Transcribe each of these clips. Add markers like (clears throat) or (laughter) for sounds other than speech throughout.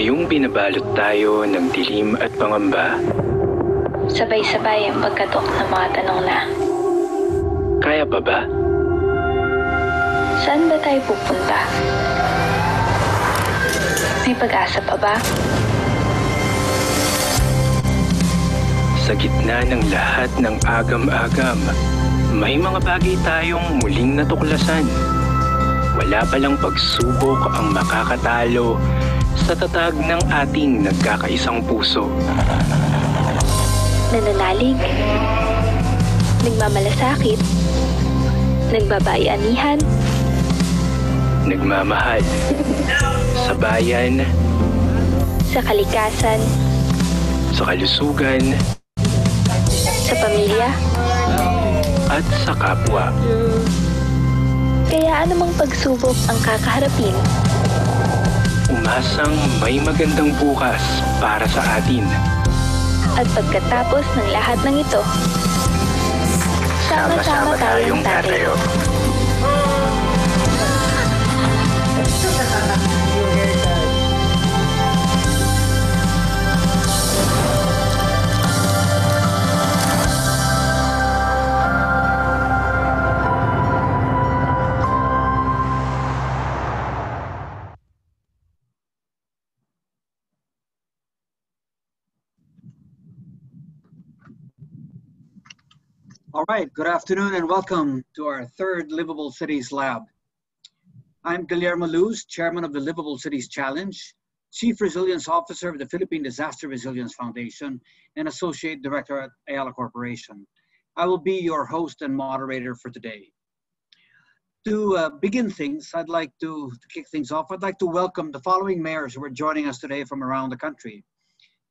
Ngayong binabalot tayo ng dilim at pangamba, Sabay-sabay ang pagkatok ng mga tanong na, kaya pa ba? saan ba tayo pupunta? May pag-asa pa ba? Sa gitna ng lahat ng agam-agam, may mga bagay tayong muling natuklasan. Wala palang pagsubok ang makakatalo sa tatag ng ating nagkakaisang puso. Nananalig, nagmamalasakit, nagbabayanihan, Nagmamahal. Sa bayan, sa kalikasan, sa kalusugan, sa pamilya. at sa kapwa. Kaya anumang pagsubok ang kakaharapin, Umasang may magandang bukas para sa atin. at pagkatapos ng lahat ng ito, sama-sama tayong tatayo. Right, good afternoon and welcome to our third Livable Cities Lab. I'm Guillermo Luz, Chairman of the Livable Cities Challenge, Chief Resilience Officer of the Philippine Disaster Resilience Foundation, and Associate Director at Ayala Corporation. I will be your host and moderator for today. To uh, begin things, I'd like to, to kick things off, I'd like to welcome the following mayors who are joining us today from around the country.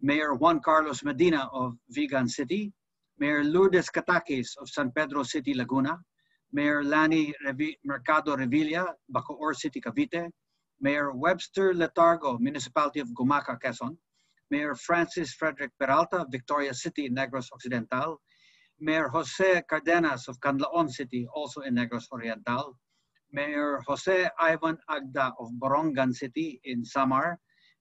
Mayor Juan Carlos Medina of Vigan City, Mayor Lourdes Cataquiz of San Pedro City, Laguna, Mayor Lani Revi- Mercado Revilla, Bacoor City, Cavite, Mayor Webster Letargo, Municipality of Gumaca, Quezon, Mayor Francis Frederick Peralta, Victoria City, Negros Occidental, Mayor Jose Cardenas of Canlaon City, also in Negros Oriental, Mayor Jose Ivan Agda of Borongan City in Samar,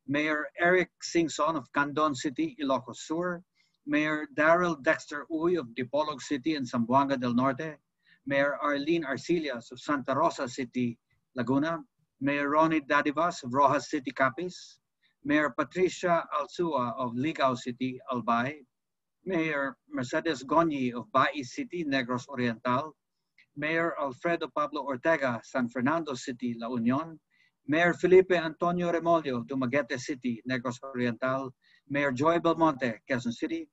Mayor Eric Singson of Candon City, Ilocos Sur, Mayor Daryl Dexter Uy of Dipolog City and Zamboanga del Norte, Mayor Arlene Arcillas of Santa Rosa City, Laguna, Mayor Ronnie Dadivas of Roxas City, Capiz, Mayor Patricia Alsua of Ligao City, Albay, Mayor Mercedes Gonyi of Bais City, Negros Oriental, Mayor Alfredo Pablo Ortega, San Fernando City, La Union, Mayor Felipe Antonio Remollo, Dumaguete City, Negros Oriental, Mayor Joy Belmonte, Quezon City,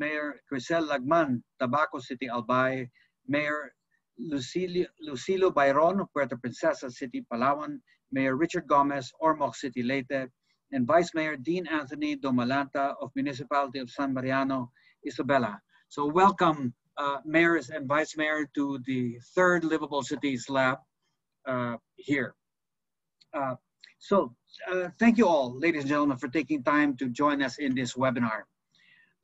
Mayor Crisel Lagman, Tabaco City, Albay, Mayor Lucilio, Lucilo Bayron Puerto Princesa City, Palawan, Mayor Richard Gomez, Ormoc City, Leyte, and Vice Mayor Dean Anthony Domalanta of Municipality of San Mariano, Isabela. So welcome, uh, mayors and vice mayor to the third Livable Cities Lab uh, here. Uh, so uh, thank you all, ladies and gentlemen, for taking time to join us in this webinar.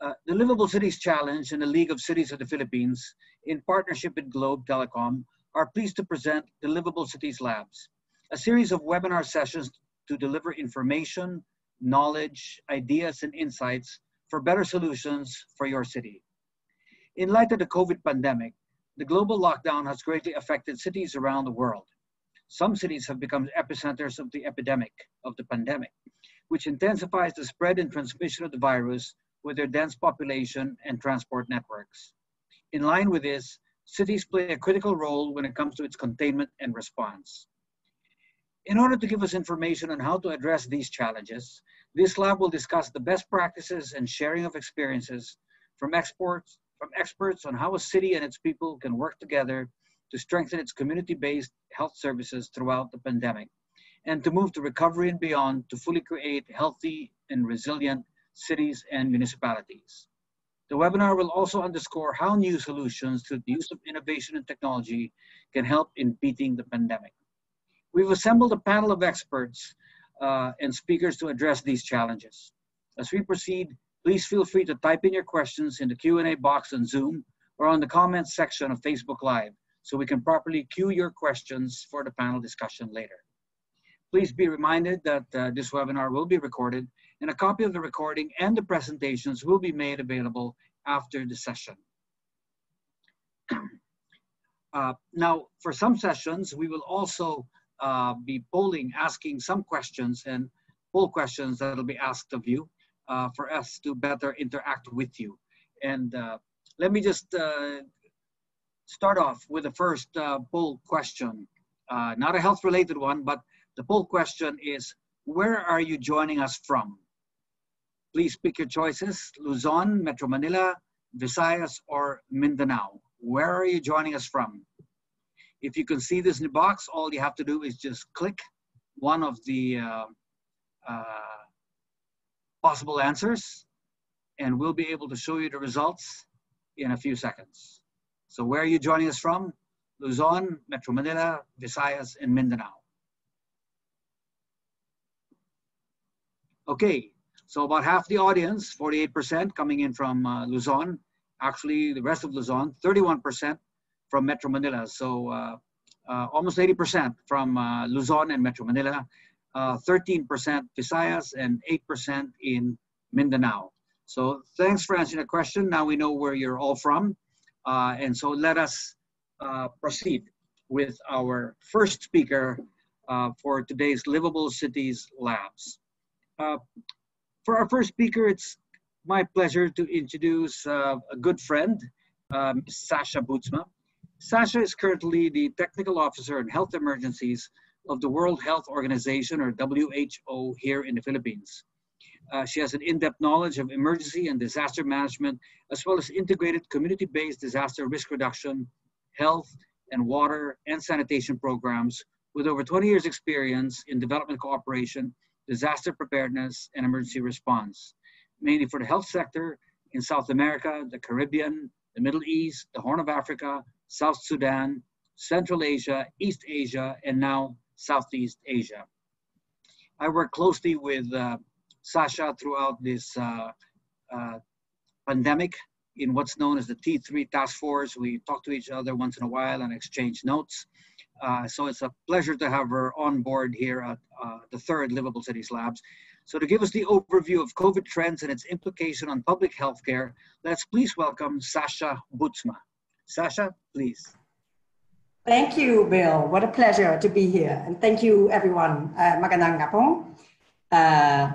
Uh, the Livable Cities Challenge and the League of Cities of the Philippines, in partnership with Globe Telecom, are pleased to present the Livable Cities Labs, a series of webinar sessions to deliver information, knowledge, ideas, and insights for better solutions for your city. In light of the COVID pandemic, the global lockdown has greatly affected cities around the world. Some cities have become epicenters of the epidemic of the pandemic, which intensifies the spread and transmission of the virus with their dense population and transport networks. In line with this, cities play a critical role when it comes to its containment and response. In order to give us information on how to address these challenges, this lab will discuss the best practices and sharing of experiences from experts, from experts on how a city and its people can work together to strengthen its community-based health services throughout the pandemic and to move to recovery and beyond to fully create healthy and resilient cities and municipalities. The webinar will also underscore how new solutions through the use of innovation and technology can help in beating the pandemic. We've assembled a panel of experts uh, and speakers to address these challenges. As we proceed, please feel free to type in your questions in the Q&A box on Zoom or on the comments section of Facebook Live so we can properly queue your questions for the panel discussion later. Please be reminded that uh, this webinar will be recorded and a copy of the recording and the presentations will be made available after the session. (clears throat) Uh, now, for some sessions, we will also uh, be polling, asking some questions and poll questions that will be asked of you uh, for us to better interact with you. And uh, let me just uh, start off with the first uh, poll question. not a health related one, but the poll question is, where are you joining us from? Please pick your choices, Luzon, Metro Manila, Visayas, or Mindanao. Where are you joining us from? If you can see this in the box, all you have to do is just click one of the uh, uh, possible answers and we'll be able to show you the results in a few seconds. So where are you joining us from? Luzon, Metro Manila, Visayas, and Mindanao. Okay, so about half the audience, 48% coming in from uh, Luzon. Actually, the rest of Luzon, 31% from Metro Manila. So uh, uh, almost 80% from uh, Luzon and Metro Manila, 13% uh, Visayas, and 8% in Mindanao. So thanks for answering the question. Now we know where you're all from. Uh, and so let us proceed with our first speaker for today's Livable Cities Labs. Uh, for our first speaker, it's my pleasure to introduce uh, a good friend, um, Sasha Boetsma. Sasha is currently the Technical Officer in Health Emergencies of the World Health Organization, or WHO, here in the Philippines. Uh, she has an in-depth knowledge of emergency and disaster management, as well as integrated community-based disaster risk reduction, health, and water and sanitation programs with over 20 years experience in development cooperation disaster preparedness, and emergency response, mainly for the health sector in South America, the Caribbean, the Middle East, the Horn of Africa, South Sudan, Central Asia, East Asia, and now Southeast Asia. I work closely with uh, Sasha throughout this uh, uh, pandemic in what's known as the T3 task force. We talk to each other once in a while and exchange notes. Uh, so it's a pleasure to have her on board here at uh, the third Livable Cities Labs. So to give us the overview of COVID trends and its implication on public health care, let's please welcome Sasha Boetsma. Sasha, please. Thank you, Bill. What a pleasure to be here. And thank you, everyone. Uh, magandang. Uh,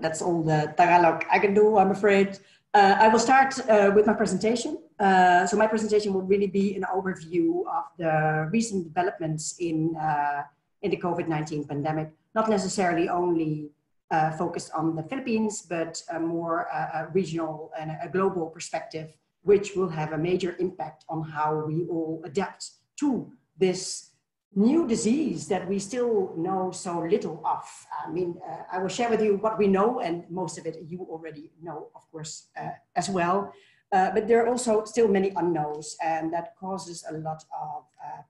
that's all the Tagalog I can do, I'm afraid. Uh, I will start uh, with my presentation. Uh, so my presentation will really be an overview of the recent developments in, uh, in the COVID-19 pandemic, not necessarily only uh, focused on the Philippines, but a more uh, a regional and a global perspective, which will have a major impact on how we all adapt to this new disease that we still know so little of. I mean, uh, I will share with you what we know, and most of it you already know, of course, uh, as well. Uh, but there are also still many unknowns, and that causes a lot of, uh,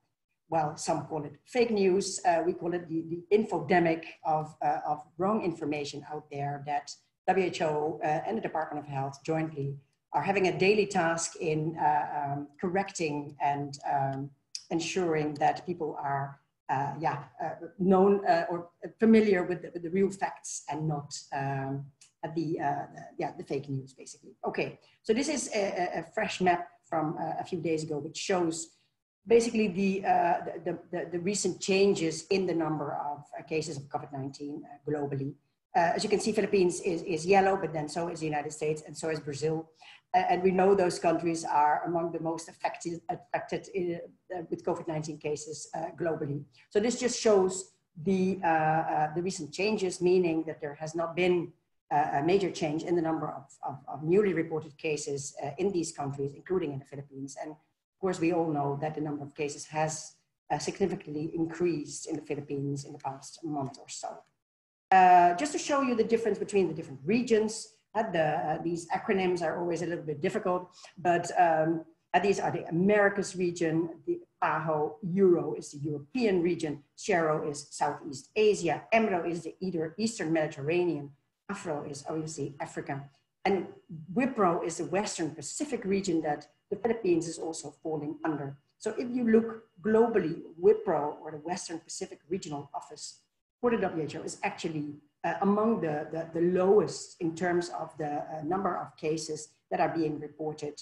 well, some call it fake news. Uh, we call it the, the infodemic of, uh, of wrong information out there that WHO and the Department of Health jointly are having a daily task in um, correcting and um, ensuring that people are uh, yeah, uh, known uh, or familiar with the, with the, real facts and not um, the, uh, the, yeah, the fake news, basically. Okay, so this is a, a fresh map from uh, a few days ago, which shows basically the, uh, the, the, the, recent changes in the number of cases of COVID-19 globally. As you can see, Philippines is, is yellow, but then so is the United States and so is Brazil and we know those countries are among the most affected, affected in, uh, with COVID-19 cases uh, globally. So this just shows the, uh, uh the recent changes, meaning that there has not been uh, a major change in the number of, of, of newly reported cases uh, in these countries, including in the Philippines. And of course, we all know that the number of cases has significantly increased in the Philippines in the past month or so. Just to show you the difference between the different regions, the, uh, these acronyms are always a little bit difficult, but um, these are the Americas region, the PAHO, Euro is the European region, SEARO is Southeast Asia, EMRO is the either Eastern Mediterranean, AFRO is obviously Africa, and WPRO is the Western Pacific region that the Philippines is also falling under. So if you look globally, WPRO or the Western Pacific Regional Office for the WHO is actually uh, among the, the, the, lowest in terms of the uh, number of cases that are being reported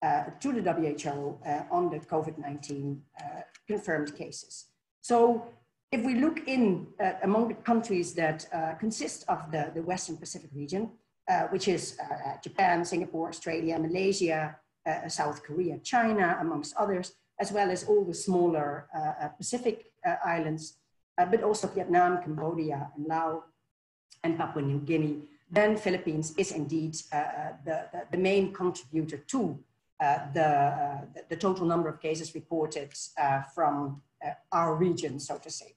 uh, to the WHO uh, on the COVID-19 uh, confirmed cases. So if we look in uh, among the countries that consist of the, the Western Pacific region, which is Japan, Singapore, Australia, Malaysia, South Korea, China, amongst others, as well as all the smaller Pacific islands, but also Vietnam, Cambodia, and Laos, and Papua New Guinea, then Philippines is indeed uh, the, the, the, main contributor to uh, the, uh, the total number of cases reported uh, from uh, our region, so to say.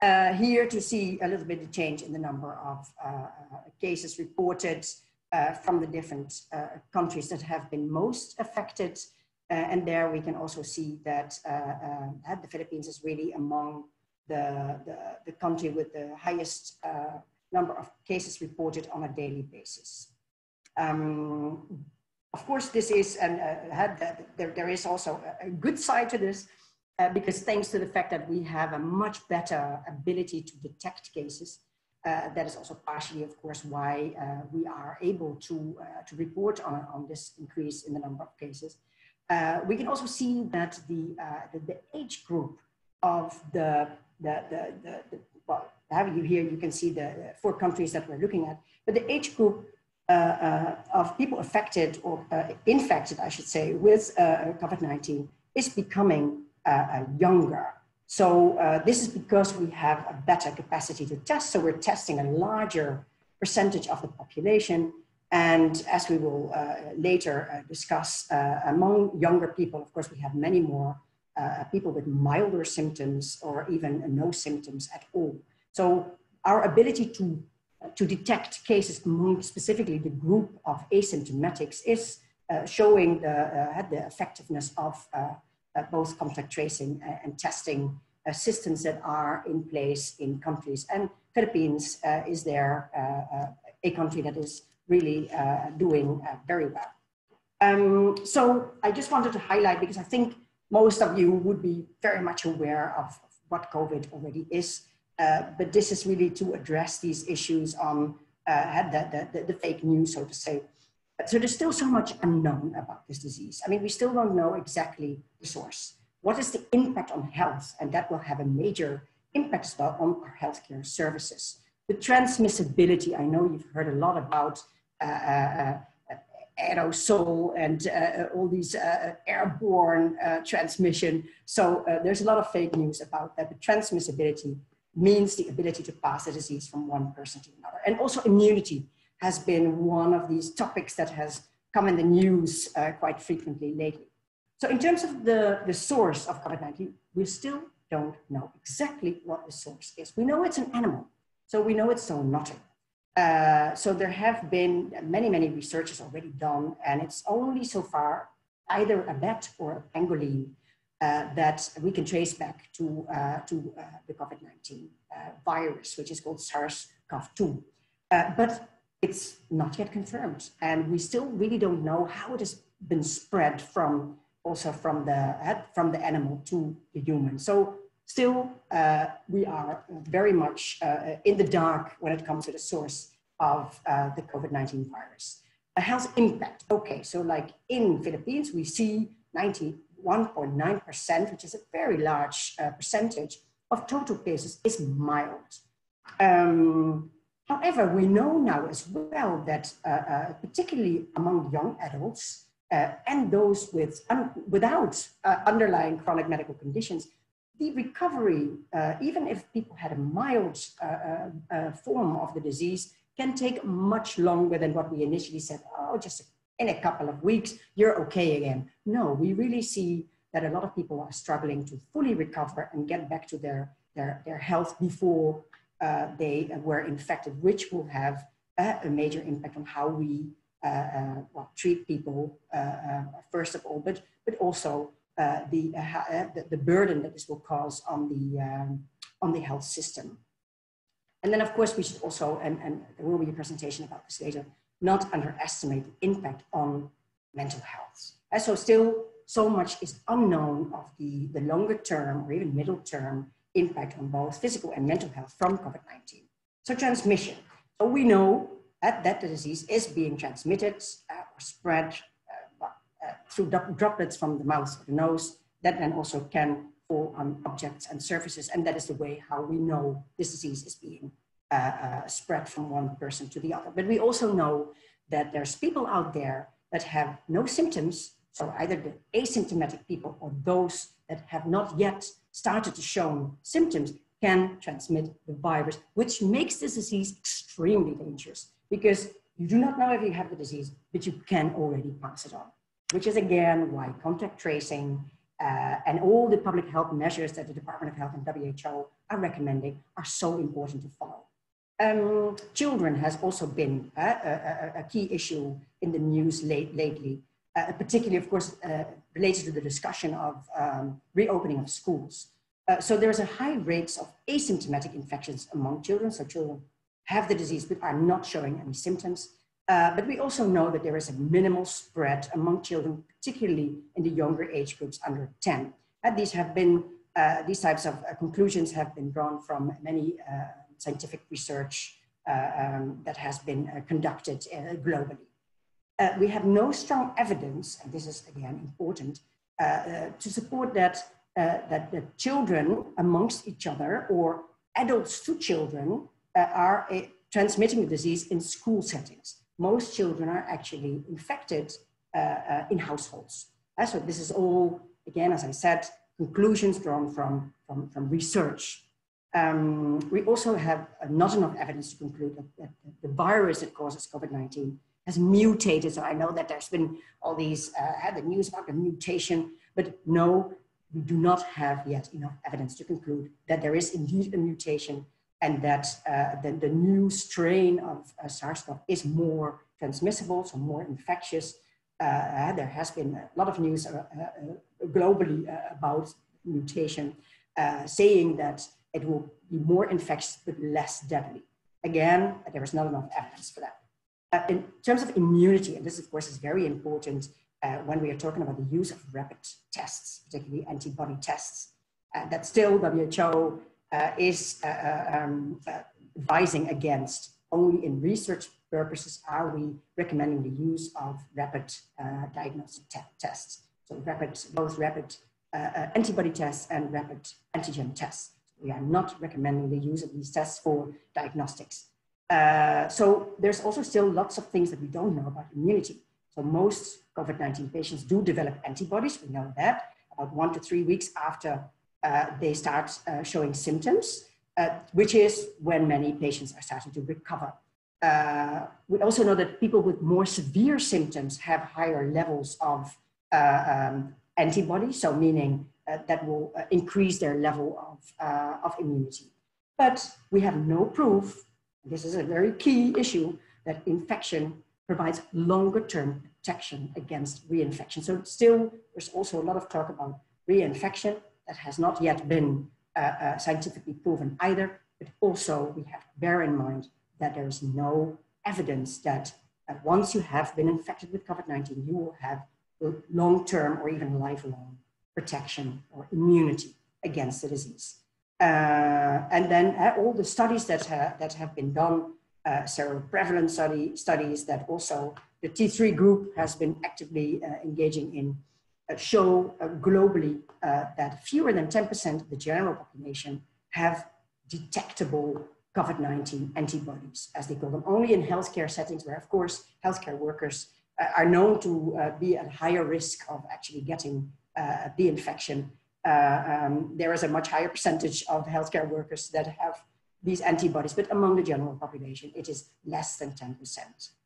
Uh, here to see a little bit of change in the number of cases reported from the different countries that have been most affected. and there we can also see that the Philippines is really among the, the, the country with the highest number of cases reported on a daily basis. Um, of course, this is, and uh, there, there is also a good side to this, uh, because thanks to the fact that we have a much better ability to detect cases, uh, that is also partially, of course, why uh, we are able to, uh, to report on, on this increase in the number of cases. Uh, we can also see that the, the, the, age group of the, the, the, the, the well, have you here, you can see the four countries that we're looking at, but the age group uh, uh, of people affected or uh, infected, I should say, with uh, COVID-19 is becoming uh, uh, younger. So this is because we have a better capacity to test. So we're testing a larger percentage of the population. And as we will later discuss, among younger people, of course, we have many more people with milder symptoms or even no symptoms at all. So our ability to, to detect cases among specifically the group of asymptomatics is uh, showing the, uh, the effectiveness of uh, uh both contact tracing and testing systems that are in place in countries. And Philippines uh, is there, uh, a country that is really doing very well. Um, so I just wanted to highlight because I think most of you would be very much aware of what COVID already is. Uh, but this is really to address these issues on uh, the, the, the, fake news, so to say. So there's still so much unknown about this disease. I mean, we still don't know exactly the source. What is the impact on health? And that will have a major impact as well on our healthcare services. The transmissibility, I know you've heard a lot about uh, uh, uh aerosol and uh, all these uh, airborne uh, transmission. So there's a lot of fake news about that. But transmissibility means the ability to pass the disease from one person to another. And also immunity has been one of these topics that has come in the news uh, quite frequently lately. So in terms of the, the source of COVID-19, we still don't know exactly what the source is. We know it's an animal, so we know it's zoonotic. Uh, so there have been many, many researches already done, and it's only so far either a bat or a pangolin uh, that we can trace back to, uh, to uh, the COVID-19 uh, virus, which is called SARS-CoV-2. Uh, but it's not yet confirmed. And we still really don't know how it has been spread from also from the, from the animal to the human. So still, we are very much in the dark when it comes to the source of the COVID-19 virus. A health impact. Okay, so like in Philippines, we see 90 1.9%, which is a very large uh, percentage of total cases, is mild. Um, however, we know now as well that uh, uh, particularly among young adults uh, and those with without uh, underlying chronic medical conditions, the recovery, uh, even if people had a mild form of the disease, can take much longer than what we initially said, oh, just in a couple of weeks, you're okay again. No, we really see that a lot of people are struggling to fully recover and get back to their, their, their health before uh, they were infected, which will have a major impact on how we uh, uh, well, treat people, uh, uh, first of all, but, but also uh, the, the, the, burden that this will cause on the, um, on the health system. And then, of course, we should also, and, and there will be a presentation about this later, not underestimate the impact on mental health. And so still so much is unknown of the, the longer term or even middle term impact on both physical and mental health from COVID-19. So transmission. So we know that, that the disease is being transmitted uh, or spread uh, uh, through droplets from the mouth or the nose that then also can fall on objects and surfaces. And that is the way how we know this disease is being uh, uh, spread from one person to the other. But we also know that there's people out there that have no symptoms. So either the asymptomatic people or those that have not yet started to show symptoms can transmit the virus, which makes this disease extremely dangerous because you do not know if you have the disease, but you can already pass it on, which is again why contact tracing uh, and all the public health measures that the Department of Health and WHO are recommending are so important to follow. Um, children has also been uh, a, a, key issue in the news late, lately, uh, particularly, of course, uh, related to the discussion of um, reopening of schools. Uh, so there's a high rates of asymptomatic infections among children. So children have the disease but are not showing any symptoms. Uh, but we also know that there is a minimal spread among children, particularly in the younger age groups under 10. And these have been, uh, these types of uh, conclusions have been drawn from many uh, scientific research uh, um, that has been uh, conducted globally. we have no strong evidence, and this is again important, to support that, that the children amongst each other or adults to children are transmitting the disease in school settings most children are actually infected uh, uh, in households. Uh, so this is all, again, as I said, conclusions drawn from, from, from research. Um, we also have not enough evidence to conclude that, that the virus that causes COVID-19 has mutated. So I know that there's been all these, uh, had the news about the mutation, but no, we do not have yet enough evidence to conclude that there is indeed a mutation and that uh, the, the, new strain of uh, SARS-CoV is more transmissible, so more infectious. Uh, there has been a lot of news uh, uh, globally uh, about mutation, saying that it will be more infectious but less deadly. Again, there is not enough evidence for that. in terms of immunity, and this of course is very important when we are talking about the use of rapid tests, particularly antibody tests, that still WHO uh, is uh, uh, um, advising against. Only in research purposes are we recommending the use of rapid diagnostic te tests. So rapid, both rapid antibody tests and rapid antigen tests. We are not recommending the use of these tests for diagnostics. Uh, so there's also still lots of things that we don't know about immunity. So most COVID-19 patients do develop antibodies, we know that, about one to three weeks after uh, they start uh, showing symptoms, uh, which is when many patients are starting to recover. Uh, we also know that people with more severe symptoms have higher levels of uh, um, antibodies, so meaning uh, that will increase their level of, of immunity. But we have no proof, this is a very key issue, that infection provides longer term protection against reinfection. So still, there's also a lot of talk about reinfection, that has not yet been uh, uh, scientifically proven either, but also we have to bear in mind that there is no evidence that uh, once you have been infected with COVID-19, you will have long-term or even lifelong protection or immunity against the disease. Uh, and then uh, all the studies that, ha that have been done, uh, several prevalent study, studies that also the T3 group has been actively engaging in uh, show uh, globally uh, that fewer than 10% of the general population have detectable COVID-19 antibodies, as they call them, only in healthcare settings where, of course, healthcare workers are known to be at higher risk of actually getting the infection. Um, there is a much higher percentage of healthcare workers that have these antibodies, but among the general population, it is less than 10%.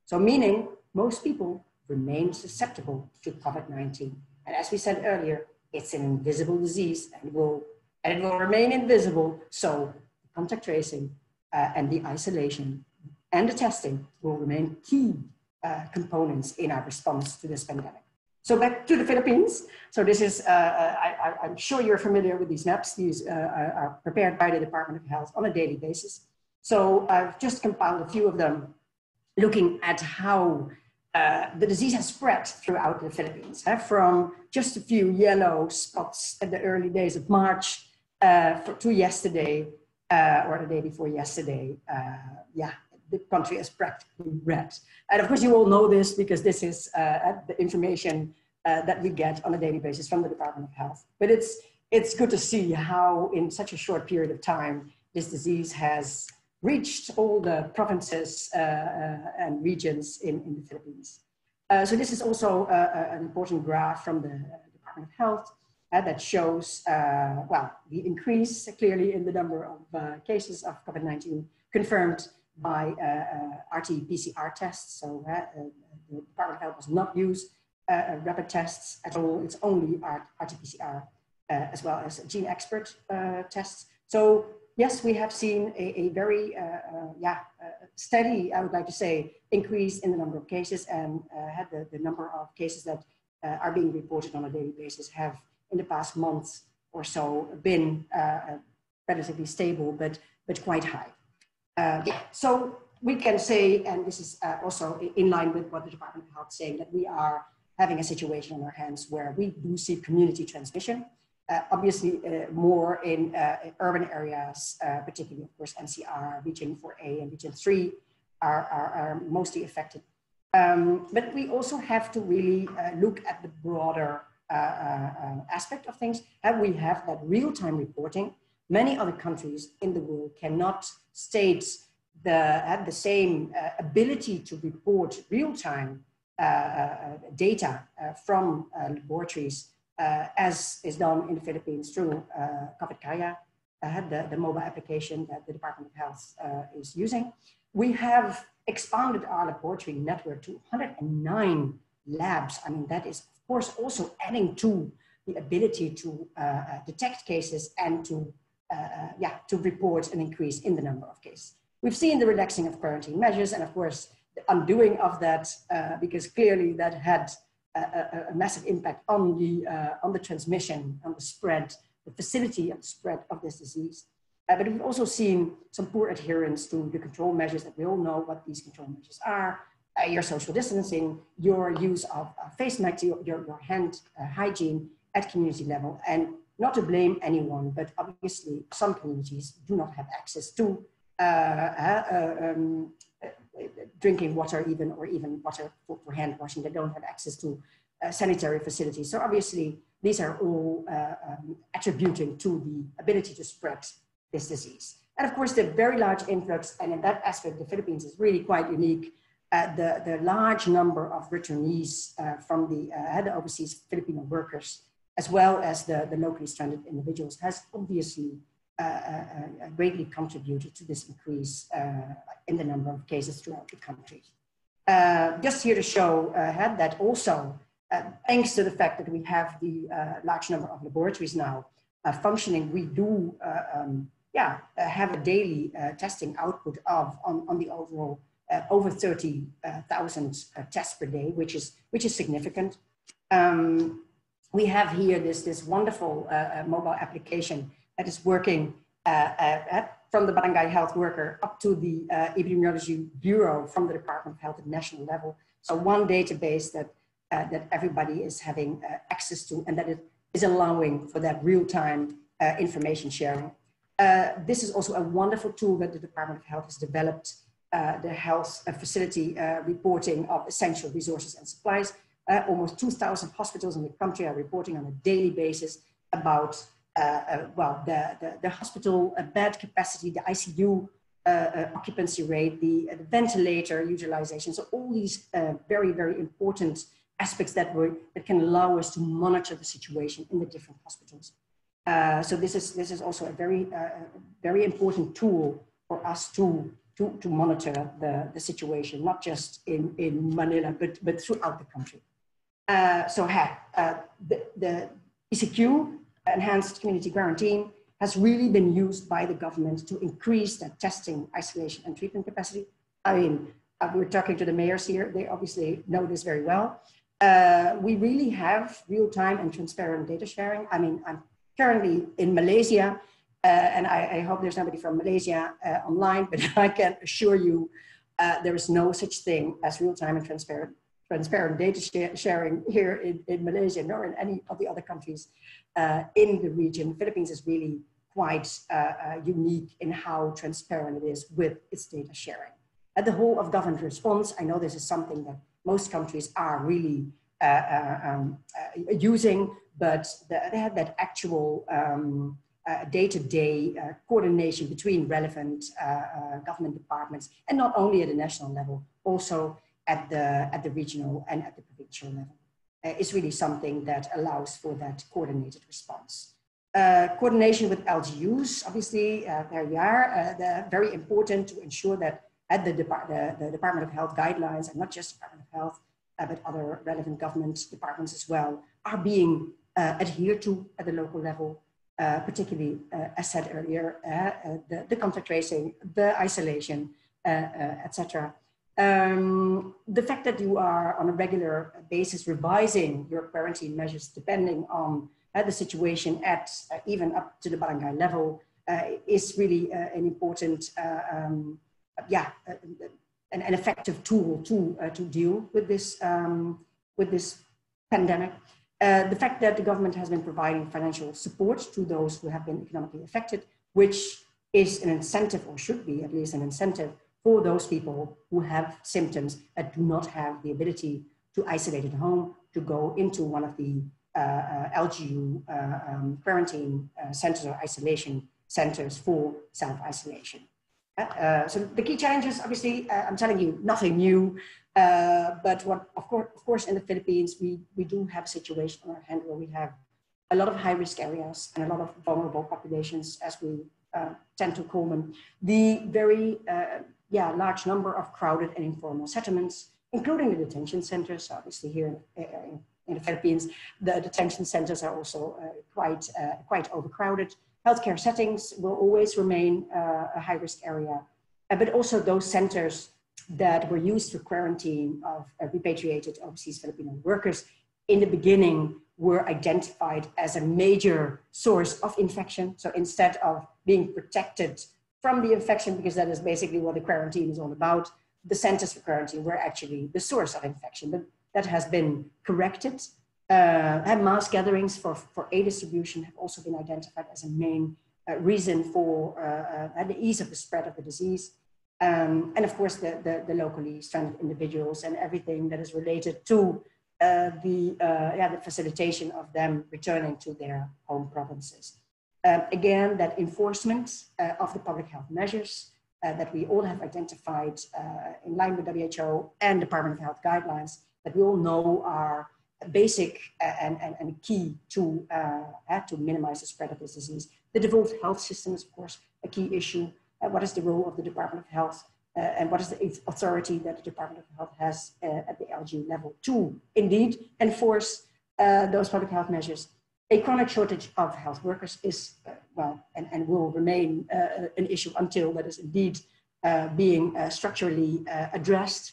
So meaning most people remain susceptible to COVID-19 and as we said earlier, it's an invisible disease and will and it will remain invisible. So contact tracing uh, and the isolation and the testing will remain key uh, components in our response to this pandemic. So back to the Philippines. So this is, uh, uh I, am sure you're familiar with these maps. These uh, are prepared by the Department of Health on a daily basis. So I've just compiled a few of them looking at how uh, the disease has spread throughout the Philippines, from just a few yellow spots at the early days of March uh, for, to yesterday uh, or the day before yesterday, uh, yeah, the country is practically red. And of course, you all know this because this is uh, the information that we get on a daily basis from the Department of Health. But it's, it's good to see how in such a short period of time, this disease has reached all the provinces uh, uh, and regions in, in the Philippines. Uh, so this is also an important graph from the Department of Health that shows, well, the increase clearly in the number of cases of COVID-19 confirmed by uh, uh, RT-PCR tests. So uh, the Department of Health does not use rapid tests at all. It's only RT-PCR as well as GeneXpert tests. So yes, we have seen a, a very, uh, uh, yeah, uh, steady, I would like to say, increase in the number of cases and had the, the number of cases that are being reported on a daily basis have in the past months or so been relatively stable, but, but quite high. Uh, so we can say, and this is uh, also in line with what the Department of Health is saying, that we are having a situation on our hands where we do see community transmission. Uh, obviously, uh, more in uh, urban areas, particularly, of course, NCR, Region 4A and Region 3 are, are, are mostly affected. Um, but we also have to really look at the broader aspect of things. And we have that real-time reporting Many other countries in the world cannot state the, have the same uh, ability to report real-time uh, uh data from laboratories as is done in the Philippines through COVID Kaya, the, the mobile application that the Department of Health is using. We have expanded our laboratory network to 109 labs. I mean, that is, of course, also adding to the ability to uh, detect cases and to uh, uh, yeah, to report an increase in the number of cases. We've seen the relaxing of quarantine measures and of course the undoing of that uh, because clearly that had a, a, massive impact on the, on the transmission, on the spread, the facility and spread of this disease. Uh, but we've also seen some poor adherence to the control measures that we all know what these control measures are. Uh, your social distancing, your use of uh, face masks, your, your, hand hygiene at community level. And not to blame anyone, but obviously some communities do not have access to uh, uh, uh um, drinking water even, or even water for, for, hand washing. They don't have access to uh, sanitary facilities. So obviously these are all uh, um, attributing to the ability to spread this disease. And of course, the very large influx, and in that aspect, the Philippines is really quite unique. Uh, the, the large number of returnees uh, from the, uh, the overseas Filipino workers as well as the, the locally stranded individuals, has obviously greatly contributed to this increase uh, in the number of cases throughout the country. Uh, just here to show uh, that also, thanks to the fact that we have the large number of laboratories now functioning, we do um, yeah, have a daily testing output of on, on the overall over 30,000 tests per day, which is, which is significant. Um, we have here this, this wonderful uh, uh mobile application that is working uh, uh, from the barangay health worker up to the epidemiology bureau from the Department of Health at national level. So one database that, that everybody is having access to and that it is allowing for that real-time information sharing. this is also a wonderful tool that the Department of Health has developed uh, the health uh, facility uh, reporting of essential resources and supplies uh, almost 2,000 hospitals in the country are reporting on a daily basis about, uh, uh, well, the, the, the hospital uh, bed capacity, the ICU uh, uh, occupancy rate, the, the, ventilator utilization. So all these very, very important aspects that, we, that can allow us to monitor the situation in the different hospitals. so this is, this is also a very, very important tool for us to to, to monitor the, the situation, not just in, in Manila, but, but throughout the country. Uh, so uh, the, the ECQ, Enhanced Community Quarantine, has really been used by the government to increase the testing, isolation, and treatment capacity. I mean, uh, we're talking to the mayors here. They obviously know this very well. Uh, we really have real-time and transparent data sharing. I mean, I'm currently in Malaysia, uh, and I, I, hope there's nobody from Malaysia uh, online, (laughs) but I can assure you there is no such thing as real-time and transparent transparent data sharing here in, in Malaysia nor in any of the other countries uh, in the region. The Philippines is really quite uh, uh, unique in how transparent it is with its data sharing. At the whole of government response, I know this is something that most countries are really uh, uh um, using, but the, they have that actual um, day-to-day -day, coordination between relevant government departments, and not only at the national level, also at the, at the regional and at the provincial level. is really something that allows for that coordinated response. Uh, coordination with LGUs, obviously, uh, there we are. Uh, very important to ensure that at the, Depart the, the, Department of Health guidelines, and not just Department of Health, uh, but other relevant government departments as well, are being uh, adhered to at the local level, particularly, as said earlier, the, the contact tracing, the isolation, etc. Um, the fact that you are on a regular basis revising your quarantine measures depending on uh, the situation at uh, even up to the barangay level uh, is really uh, an important, uh, um, yeah, an, an, effective tool to to deal with this um, with this pandemic. the fact that the government has been providing financial support to those who have been economically affected, which is an incentive or should be at least an incentive for those people who have symptoms that do not have the ability to isolate at home, to go into one of the uh, uh, LGU uh, um, quarantine centers or isolation centers for self-isolation. so the key challenges, obviously, I'm telling you, nothing new. but what, of course, of course, in the Philippines, we, we do have a situation on our hand where we have a lot of high risk areas and a lot of vulnerable populations, as we uh, tend to call them. The very uh, yeah, large number of crowded and informal settlements, including the detention centers, obviously here in, in in the Philippines, the detention centers are also uh, quite, uh, quite overcrowded. Healthcare settings will always remain uh, a high risk area, but also those centers that were used for quarantine of repatriated overseas Filipino workers in the beginning were identified as a major source of infection. So instead of being protected from the infection, because that is basically what the quarantine is all about, the centers for quarantine were actually the source of infection. But that has been corrected. Uh, and mass gatherings for, for aid distribution have also been identified as a main uh, reason for uh, uh the ease of the spread of the disease. Um, and of course, the, the, the, locally stranded individuals and everything that is related to uh, the, uh, yeah, the facilitation of them returning to their home provinces. Um, again, that enforcement of the public health measures that we all have identified in line with WHO and Department of Health guidelines that we all know are basic and, and, and key to, uh, to minimize the spread of this disease. The devolved health system is, of course, a key issue. Uh, what is the role of the Department of Health? Uh, and what is the authority that the Department of Health has uh, at the LG level to indeed enforce uh, those public health measures? A chronic shortage of health workers is, uh, well, and, and will remain an issue until that is indeed being structurally addressed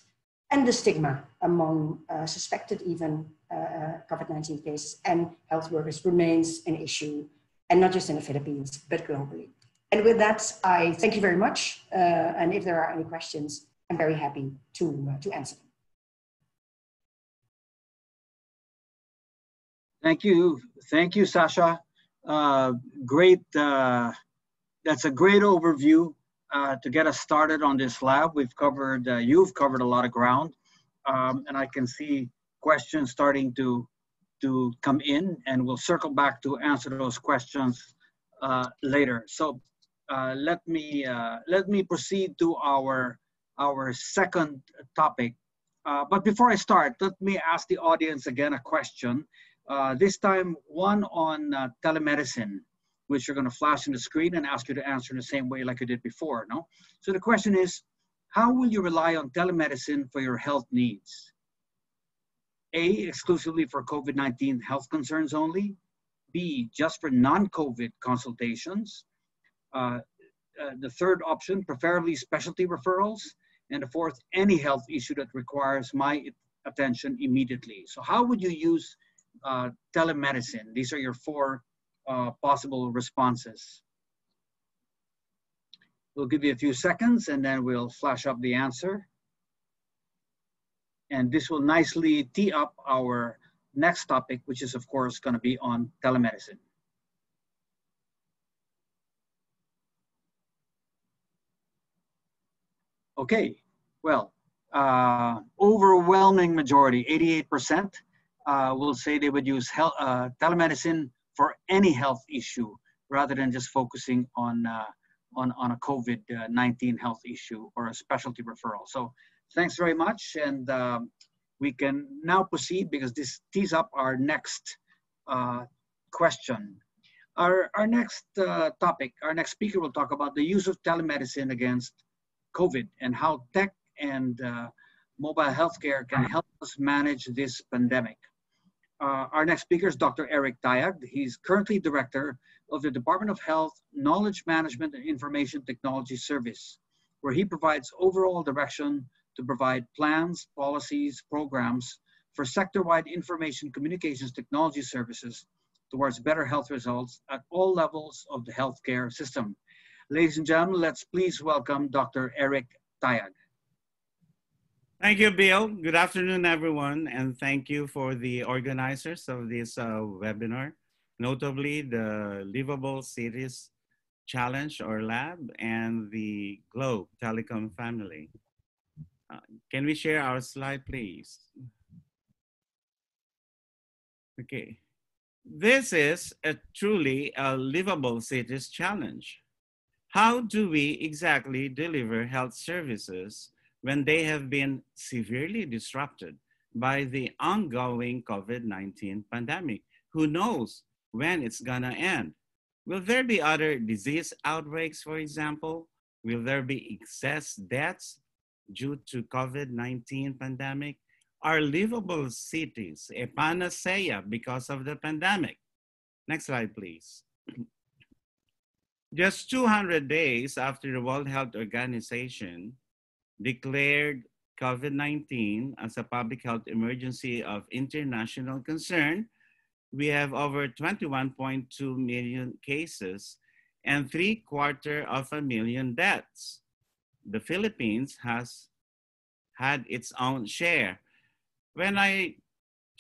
and the stigma among uh, suspected even uh, uh COVID-19 cases and health workers remains an issue, and not just in the Philippines, but globally. And with that, I thank you very much. Uh, and if there are any questions, I'm very happy to, uh, to answer them. Thank you. Thank you, Sasha. Uh, great. Uh, that's a great overview uh, to get us started on this lab. We've covered, uh, you've covered a lot of ground, um, and I can see questions starting to, to come in, and we'll circle back to answer those questions uh, later. So uh, let me uh, let me proceed to our our second topic. But before I start, let me ask the audience again a question. This time, one on telemedicine which you're going to flash on the screen and ask you to answer in the same way like you did before, no? So the question is, how will you rely on telemedicine for your health needs? A, exclusively for COVID-19 health concerns only. B, just for non-COVID consultations. Uh, uh, the third option, preferably specialty referrals. And the fourth, any health issue that requires my attention immediately. So how would you use uh, telemedicine. These are your four uh, possible responses. We'll give you a few seconds and then we'll flash up the answer. And this will nicely tee up our next topic, which is of course gonna be on telemedicine. Okay, well, uh, overwhelming majority, 88% uh, will say they would use health, uh, telemedicine for any health issue rather than just focusing on, uh, on, on a COVID-19 health issue or a specialty referral. So thanks very much. And um, we can now proceed because this tees up our next uh, question. Our, our next uh, topic, our next speaker will talk about the use of telemedicine against COVID and how tech and uh, mobile healthcare can help us manage this pandemic. Uh, our next speaker is Dr. Eric Tayag. He's currently director of the Department of Health Knowledge Management and Information Technology Service, where he provides overall direction to provide plans, policies, programs for sector-wide information communications technology services towards better health results at all levels of the healthcare system. Ladies and gentlemen, let's please welcome Dr. Eric Tayag. Thank you, Bill. Good afternoon, everyone, and thank you for the organizers of this uh, webinar, notably the Liveable Cities Challenge or Lab and the Globe Telecom family. Uh, can we share our slide, please? Okay. This is a truly a livable cities challenge. How do we exactly deliver health services when they have been severely disrupted by the ongoing COVID-19 pandemic? Who knows when it's gonna end? Will there be other disease outbreaks, for example? Will there be excess deaths due to COVID-19 pandemic? Are livable cities a panacea because of the pandemic? Next slide, please. Just 200 days after the World Health Organization declared COVID-19 as a public health emergency of international concern, we have over 21.2 million cases and three quarter of a million deaths. The Philippines has had its own share. When I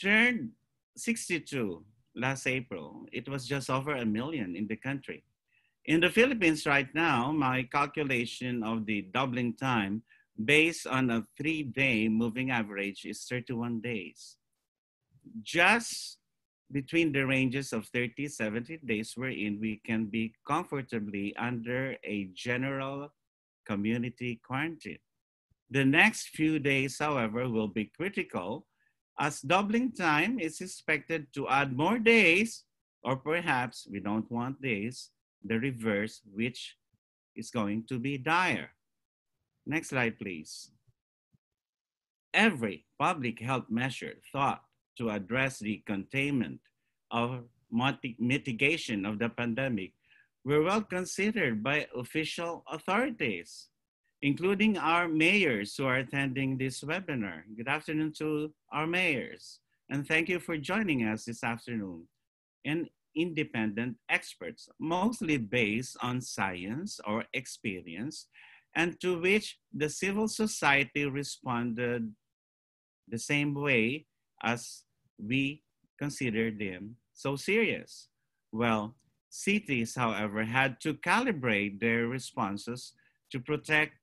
turned 62 last April, it was just over a million in the country. In the Philippines right now, my calculation of the doubling time based on a three day moving average is 31 days. Just between the ranges of 30, 70 days we're in, we can be comfortably under a general community quarantine. The next few days, however, will be critical as doubling time is expected to add more days, or perhaps we don't want days, the reverse, which is going to be dire. Next slide, please. Every public health measure thought to address the containment of mitigation of the pandemic were well considered by official authorities, including our mayors who are attending this webinar. Good afternoon to our mayors, and thank you for joining us this afternoon. And independent experts, mostly based on science or experience, and to which the civil society responded the same way as we consider them so serious. Well, cities, however, had to calibrate their responses to protect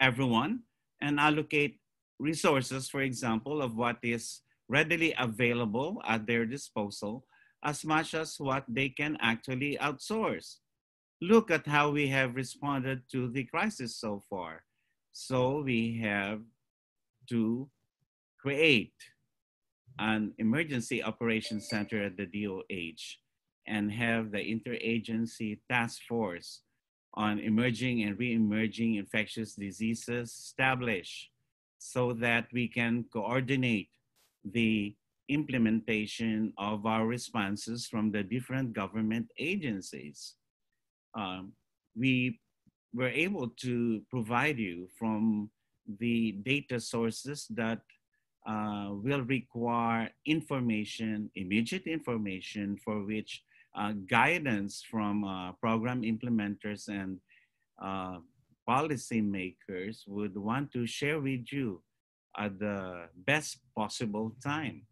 everyone and allocate resources, for example, of what is readily available at their disposal as much as what they can actually outsource. Look at how we have responded to the crisis so far. So we have to create an emergency operations center at the DOH and have the interagency task force on emerging and re-emerging infectious diseases established so that we can coordinate the implementation of our responses from the different government agencies. Um, we were able to provide you from the data sources that uh, will require information, immediate information for which uh, guidance from uh, program implementers and uh, policymakers would want to share with you at the best possible time.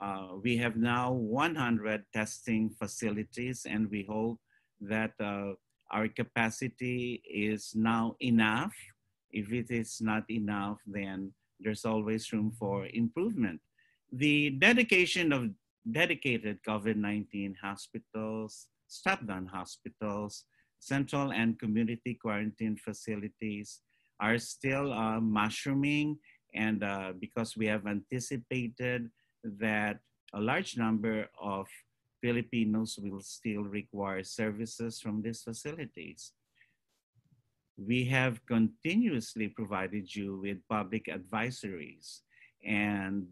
Uh, we have now 100 testing facilities and we hope that uh, our capacity is now enough If it is not enough, then there's always room for improvement. The dedication of dedicated COVID-19 hospitals, step-down hospitals, central and community quarantine facilities are still uh, mushrooming and uh, because we have anticipated that a large number of Filipinos will still require services from these facilities. We have continuously provided you with public advisories and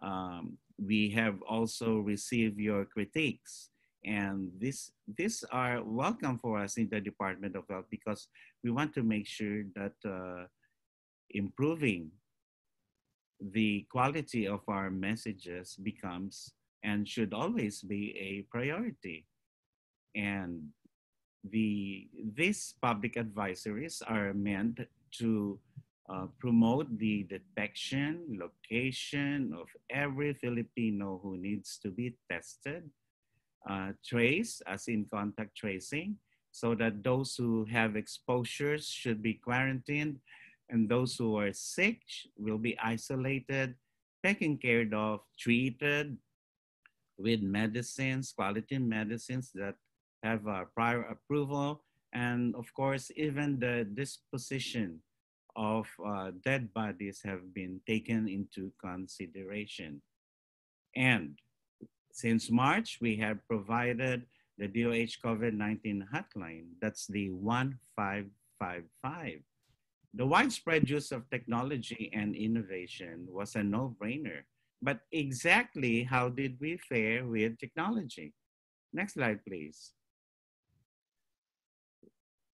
um, we have also received your critiques and this these are welcome for us in the Department of Health because we want to make sure that uh, improving the quality of our messages becomes and should always be a priority. And the these public advisories are meant to uh, promote the detection, location of every Filipino who needs to be tested, uh, trace as in contact tracing, so that those who have exposures should be quarantined and those who are sick will be isolated, taken care of, treated with medicines, quality medicines that have a prior approval, and of course, even the disposition of uh, dead bodies have been taken into consideration. And since March, we have provided the DOH COVID-19 hotline. That's the 1555. The widespread use of technology and innovation was a no-brainer. But exactly how did we fare with technology? Next slide, please.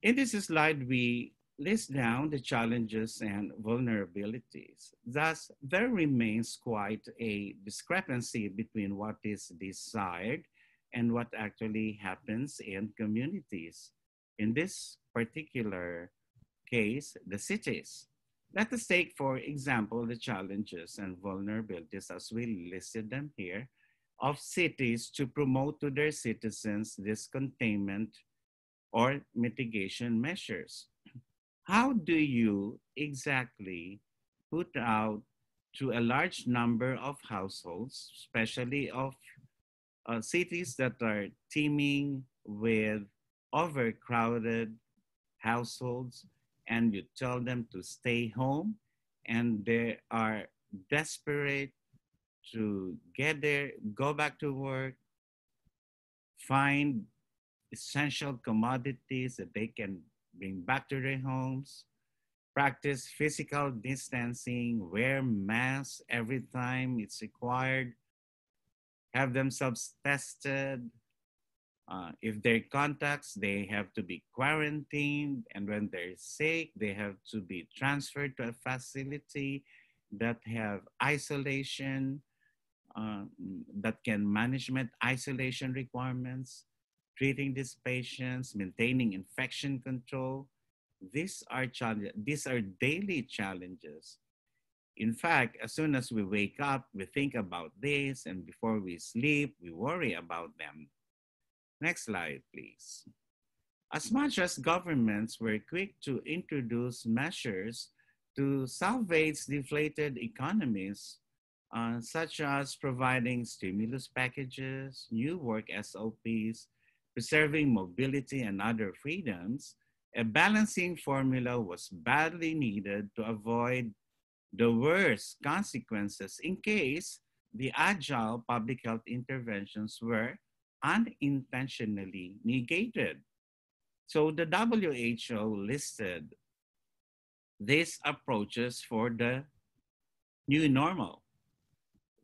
In this slide, we list down the challenges and vulnerabilities. Thus, there remains quite a discrepancy between what is desired and what actually happens in communities. In this particular case, the cities. Let us take, for example, the challenges and vulnerabilities as we listed them here of cities to promote to their citizens this containment or mitigation measures. How do you exactly put out to a large number of households, especially of uh, cities that are teeming with overcrowded households, and you tell them to stay home and they are desperate to get there, go back to work, find essential commodities that they can bring back to their homes, practice physical distancing, wear masks every time it's required, have themselves tested, uh, if they're contacts, they have to be quarantined. And when they're sick, they have to be transferred to a facility that have isolation, uh, that can management isolation requirements, treating these patients, maintaining infection control. These are challenges. These are daily challenges. In fact, as soon as we wake up, we think about this, and before we sleep, we worry about them. Next slide, please. As much as governments were quick to introduce measures to salvage deflated economies, uh, such as providing stimulus packages, new work SOPs, preserving mobility and other freedoms, a balancing formula was badly needed to avoid the worst consequences in case the agile public health interventions were unintentionally negated. So the WHO listed these approaches for the new normal,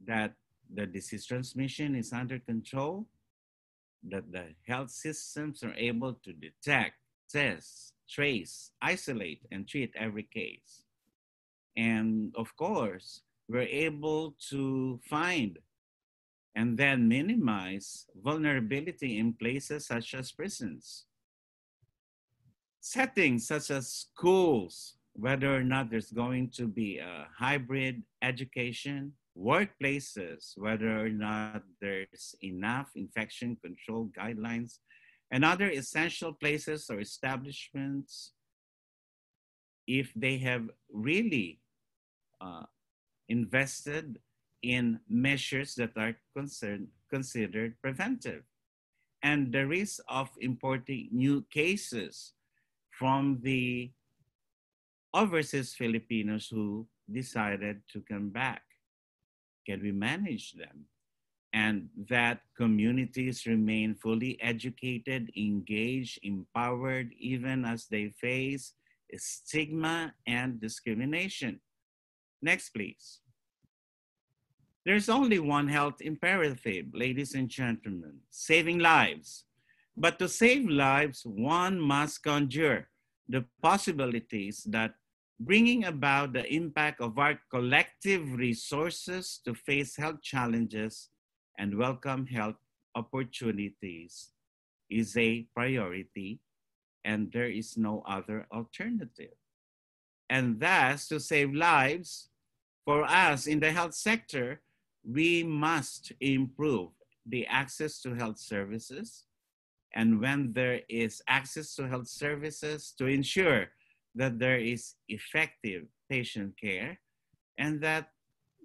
that the disease transmission is under control, that the health systems are able to detect, test, trace, isolate, and treat every case. And of course, we're able to find and then minimize vulnerability in places such as prisons. Settings such as schools, whether or not there's going to be a hybrid education, workplaces, whether or not there's enough infection control guidelines, and other essential places or establishments if they have really uh, invested in measures that are concerned, considered preventive. And the risk of importing new cases from the overseas Filipinos who decided to come back. Can we manage them? And that communities remain fully educated, engaged, empowered, even as they face stigma and discrimination. Next, please. There's only one health imperative, ladies and gentlemen, saving lives. But to save lives, one must conjure the possibilities that bringing about the impact of our collective resources to face health challenges and welcome health opportunities is a priority and there is no other alternative. And thus, to save lives, for us in the health sector, we must improve the access to health services. And when there is access to health services, to ensure that there is effective patient care and that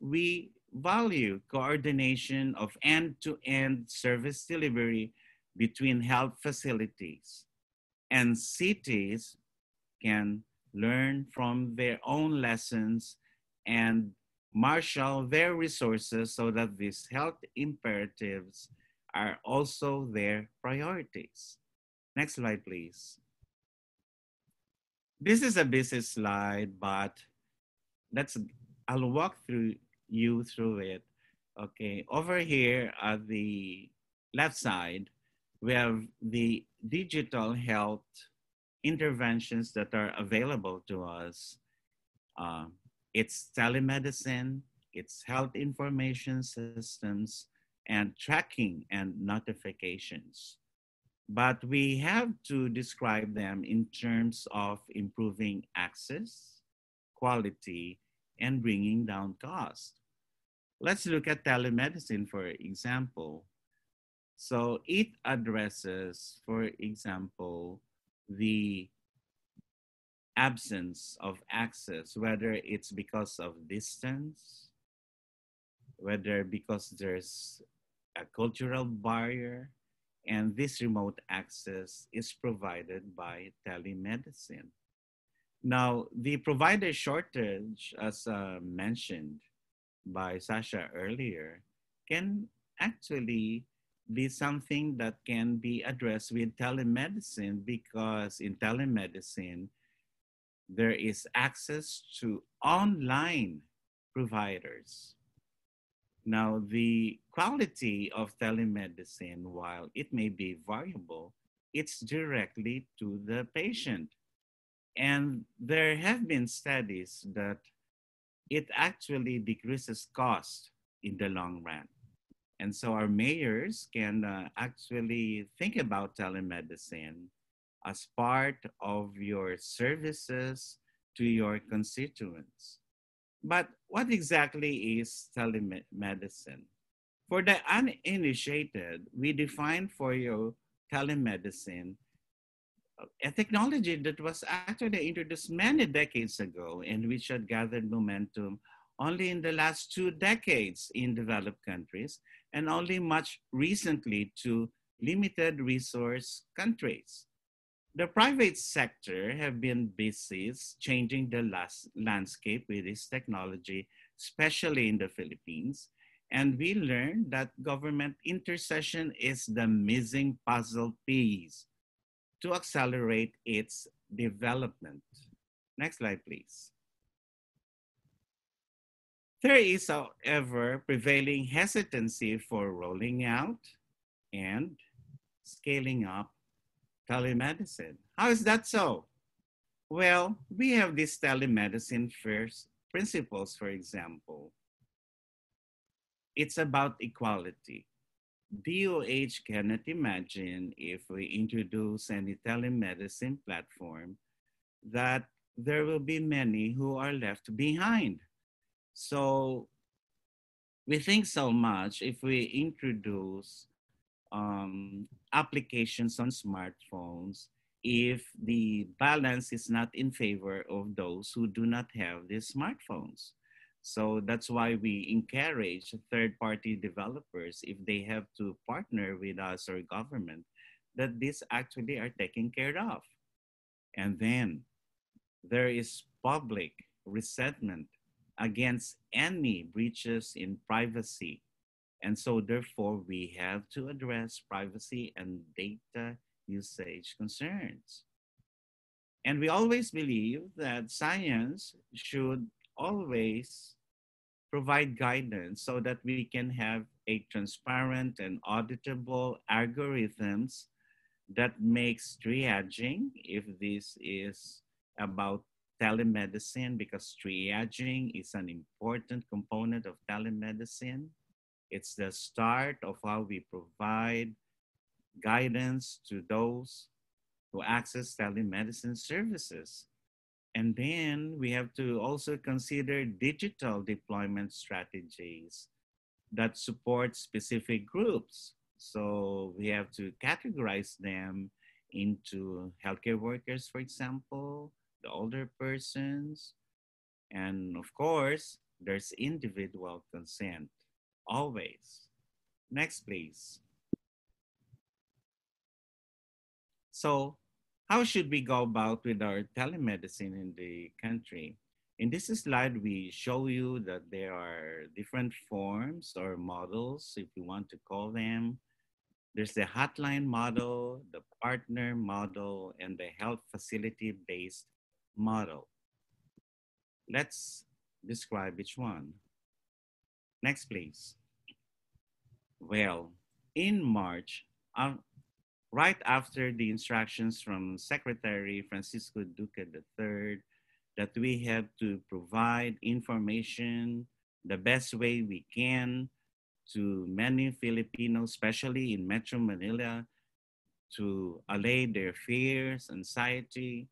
we value coordination of end-to-end service delivery between health facilities and cities can learn from their own lessons and marshal their resources so that these health imperatives are also their priorities. Next slide, please. This is a busy slide, but let's, I'll walk through you through it. Okay, over here at the left side, we have the digital health interventions that are available to us. Uh, it's telemedicine, it's health information systems, and tracking and notifications. But we have to describe them in terms of improving access, quality, and bringing down cost. Let's look at telemedicine, for example. So it addresses, for example, the absence of access, whether it's because of distance, whether because there's a cultural barrier, and this remote access is provided by telemedicine. Now, the provider shortage, as uh, mentioned by Sasha earlier, can actually be something that can be addressed with telemedicine because in telemedicine, there is access to online providers. Now, the quality of telemedicine, while it may be variable, it's directly to the patient. And there have been studies that it actually decreases cost in the long run. And so our mayors can uh, actually think about telemedicine as part of your services to your constituents. But what exactly is telemedicine? For the uninitiated, we define for you telemedicine a technology that was actually introduced many decades ago and which had gathered momentum only in the last two decades in developed countries and only much recently to limited resource countries. The private sector have been busy changing the last landscape with this technology, especially in the Philippines. And we learned that government intercession is the missing puzzle piece to accelerate its development. Next slide, please. There is, however, prevailing hesitancy for rolling out and scaling up telemedicine. How is that so? Well, we have these telemedicine first principles, for example. It's about equality. DOH cannot imagine if we introduce any telemedicine platform that there will be many who are left behind. So we think so much if we introduce um, applications on smartphones if the balance is not in favor of those who do not have these smartphones. So that's why we encourage third party developers, if they have to partner with us or government, that these actually are taken care of. And then there is public resentment against any breaches in privacy. And so therefore we have to address privacy and data usage concerns. And we always believe that science should always provide guidance so that we can have a transparent and auditable algorithms that makes triaging, if this is about telemedicine, because triaging is an important component of telemedicine. It's the start of how we provide guidance to those who access telemedicine services. And then we have to also consider digital deployment strategies that support specific groups. So we have to categorize them into healthcare workers, for example, the older persons, and of course, there's individual consent, always. Next, please. So how should we go about with our telemedicine in the country? In this slide, we show you that there are different forms or models, if you want to call them. There's the hotline model, the partner model, and the health facility-based model. Let's describe each one. Next, please. Well, in March, uh, right after the instructions from Secretary Francisco Duque III that we have to provide information the best way we can to many Filipinos, especially in Metro Manila, to allay their fears, anxiety.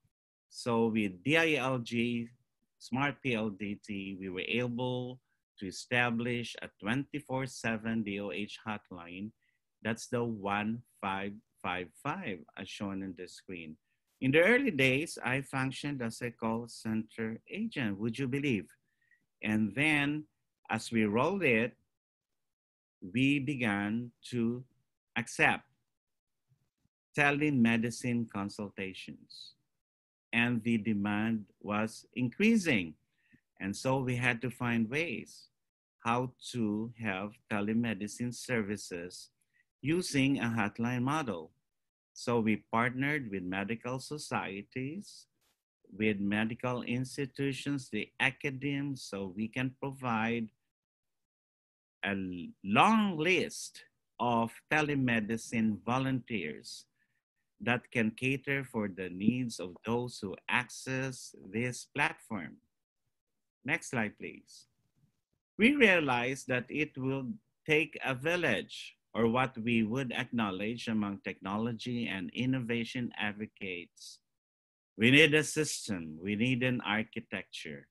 So with DILG, Smart PLDT, we were able to establish a 24-7 DOH hotline. That's the 1555 as shown in the screen. In the early days, I functioned as a call center agent, would you believe? And then as we rolled it, we began to accept telemedicine consultations. And the demand was increasing. And so we had to find ways how to have telemedicine services using a hotline model. So we partnered with medical societies, with medical institutions, the academics, so we can provide a long list of telemedicine volunteers that can cater for the needs of those who access this platform. Next slide, please. We realized that it will take a village or what we would acknowledge among technology and innovation advocates. We need a system, we need an architecture.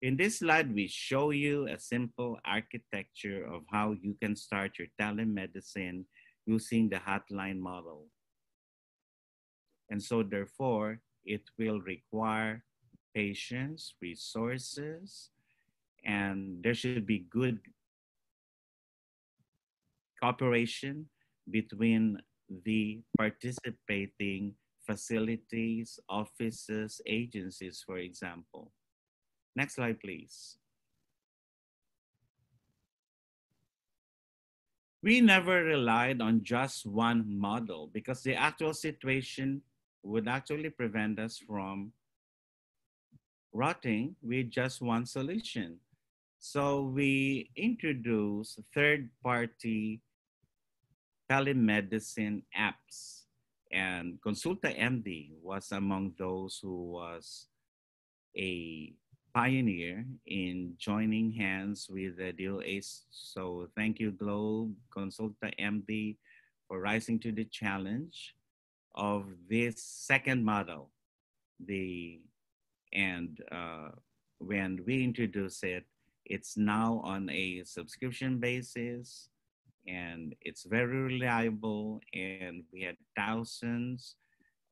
In this slide, we show you a simple architecture of how you can start your telemedicine using the hotline model. And so therefore, it will require patience, resources, and there should be good cooperation between the participating facilities, offices, agencies, for example. Next slide, please. We never relied on just one model because the actual situation would actually prevent us from rotting with just one solution. So we introduce third-party telemedicine apps. And KonsultaMD was among those who was a pioneer in joining hands with the DOH. So thank you, Globe, Consulta MD, for rising to the challenge of this second model. The and uh, when we introduce it, it's now on a subscription basis and it's very reliable and we had thousands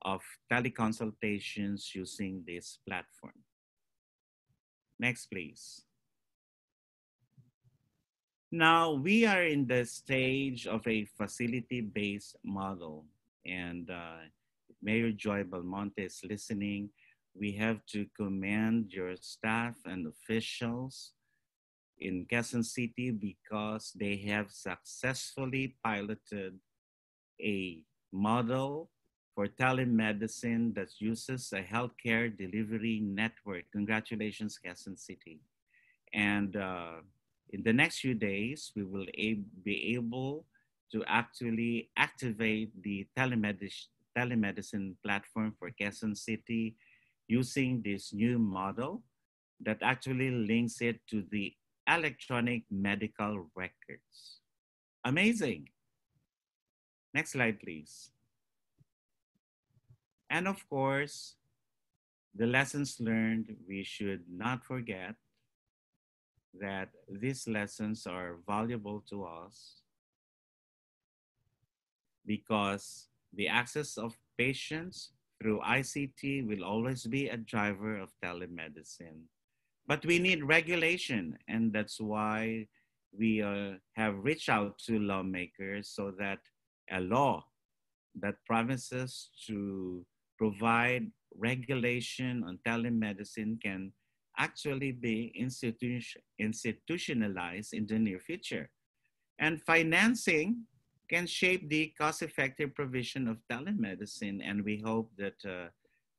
of teleconsultations using this platform. Next, please. Now, we are in the stage of a facility-based model, and uh, Mayor Joy Belmonte is listening. We have to commend your staff and officials in Quezon City because they have successfully piloted a model for telemedicine that uses a healthcare delivery network. Congratulations, Quezon City. And uh, in the next few days, we will be able to actually activate the telemedicine, telemedicine platform for Quezon City using this new model that actually links it to the electronic medical records. Amazing. Next slide, please. And of course, the lessons learned, we should not forget that these lessons are valuable to us because the access of patients through ICT will always be a driver of telemedicine. But we need regulation, and that's why we uh, have reached out to lawmakers so that a law that promises to provide regulation on telemedicine can actually be institution, institutionalized in the near future. And financing can shape the cost-effective provision of telemedicine, and we hope that uh,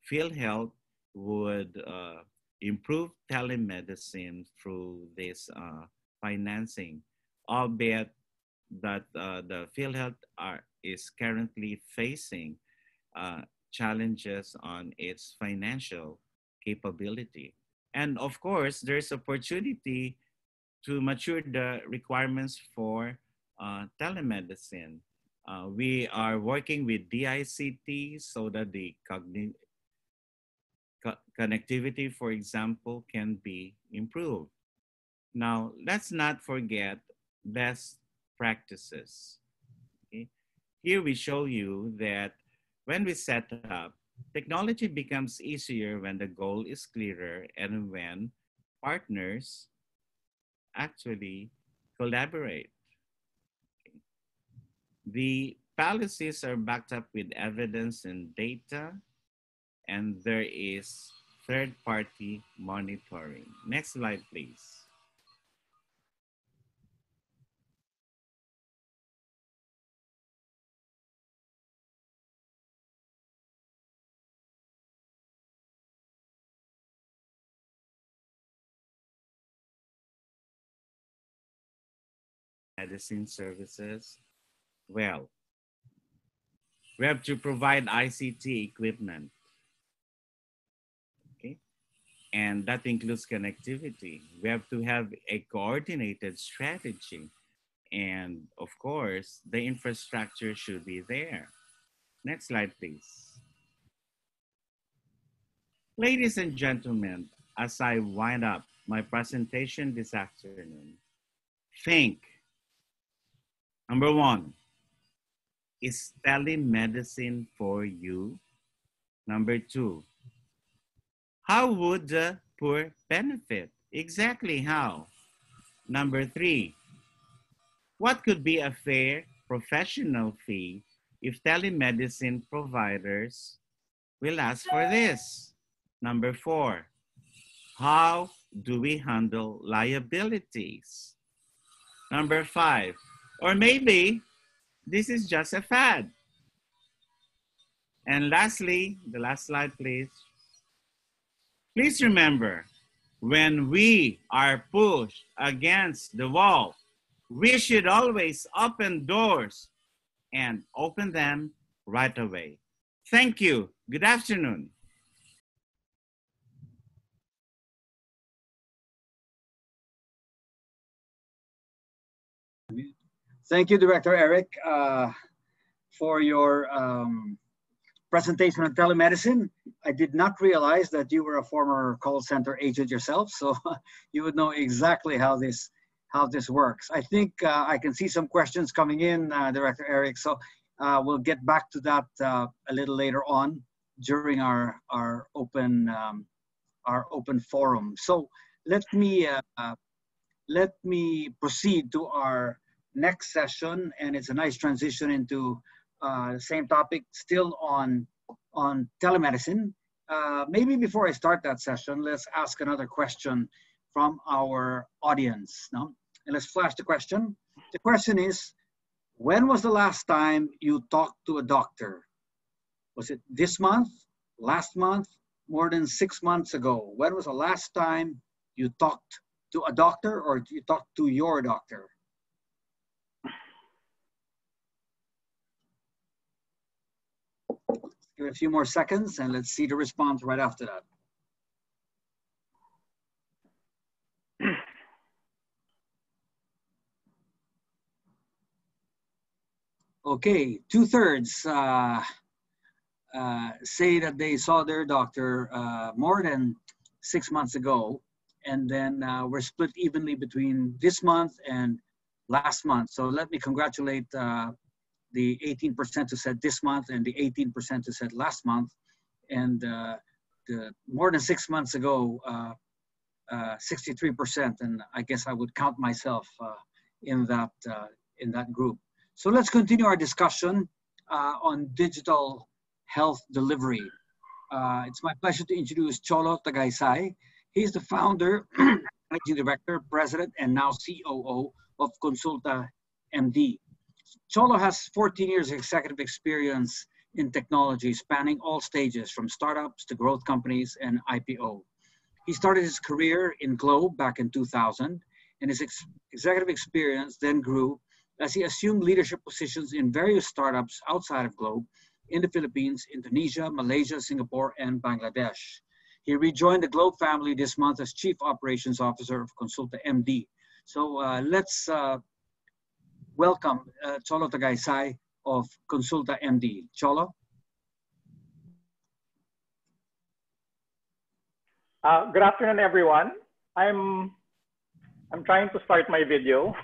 PhilHealth would uh, improve telemedicine through this uh, financing, albeit that uh, the PhilHealth are, is currently facing uh, challenges on its financial capability. And of course, there's opportunity to mature the requirements for uh, telemedicine. Uh, we are working with DICT so that the cognitive co connectivity, for example, can be improved. Now, let's not forget best practices. Okay? Here we show you that when we set up, technology becomes easier when the goal is clearer and when partners actually collaborate. Okay. The policies are backed up with evidence and data and there is third party monitoring. Next slide, please. Medicine services. Well, we have to provide ICT equipment and that includes connectivity. We have to have a coordinated strategy. And of course, the infrastructure should be there. Next slide, please. Ladies and gentlemen, as I wind up my presentation this afternoon, think, number one, is telemedicine for you? Number two, how would the poor benefit? Exactly how? Number three, what could be a fair professional fee if telemedicine providers will ask for this? Number four, how do we handle liabilities? Number five, or maybe this is just a fad. And lastly, the last slide, please. Please remember, when we are pushed against the wall, we should always open doors and open them right away. Thank you. Good afternoon. Thank you, Director Eric, uh, for your um, presentation on telemedicine. I did not realize that you were a former call center agent yourself, so (laughs) you would know exactly how this how this works. I think uh, I can see some questions coming in, uh, Director Eric. So uh, we'll get back to that uh, a little later on. during our our open um, our open forum. So let me uh, uh, let me proceed to our next session, and it's a nice transition into uh, same topic, still on on telemedicine. Uh, maybe before I start that session, let's ask another question from our audience. No? And let's flash the question. The question is, when was the last time you talked to a doctor? Was it this month, last month, more than six months ago? When was the last time you talked to a doctor or you talked to your doctor? Give it a few more seconds and let's see the response right after that. (clears throat) Okay, two thirds uh, uh, say that they saw their doctor uh, more than six months ago, and then uh, we're split evenly between this month and last month. So let me congratulate uh, the 18% who said this month and the 18% who said last month. And uh, the, more than six months ago, 63%, and I guess I would count myself in that in that group. So let's continue our discussion uh, on digital health delivery. Uh, it's my pleasure to introduce Cholo Tagaysay. He's the founder, (clears throat) managing director, president, and now COO of Consulta MD. Cholo has 14 years of executive experience in technology spanning all stages from startups to growth companies and IPO. He started his career in Globe back in 2000 and his ex executive experience then grew as he assumed leadership positions in various startups outside of Globe in the Philippines, Indonesia, Malaysia, Singapore, and Bangladesh. He rejoined the Globe family this month as Chief Operations Officer of KonsultaMD. So uh, let's uh, welcome uh, Cholo Tagaysay of KonsultaMD. Cholo? Uh, good afternoon, everyone. I'm I'm trying to start my video.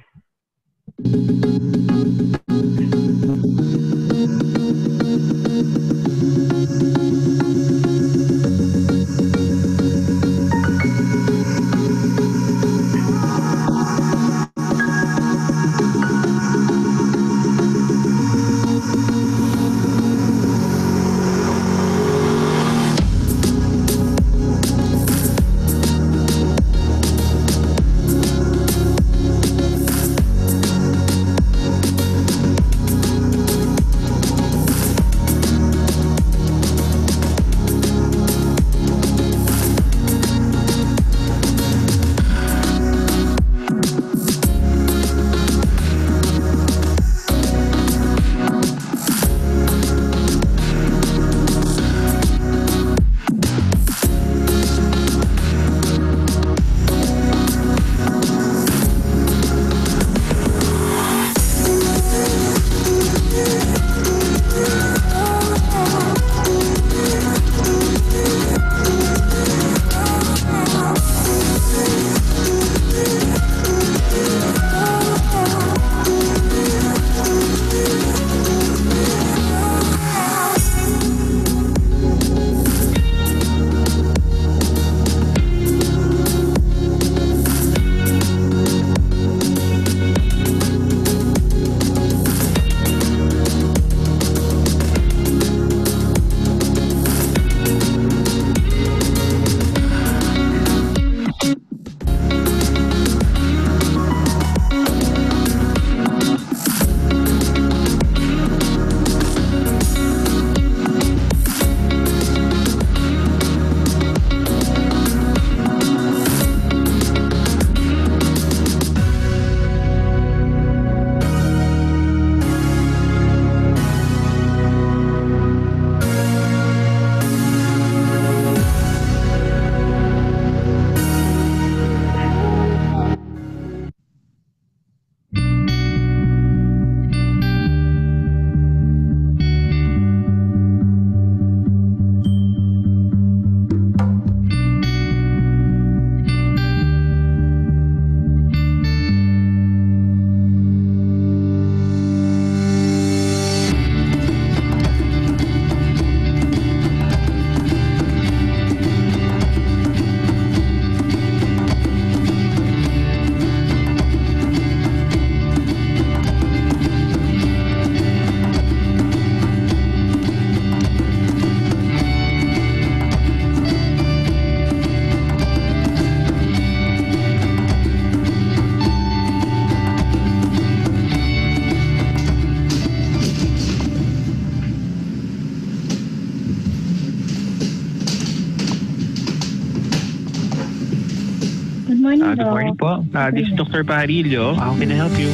Good morning, po. Uh, this is Dr. Parillo. How can I help you?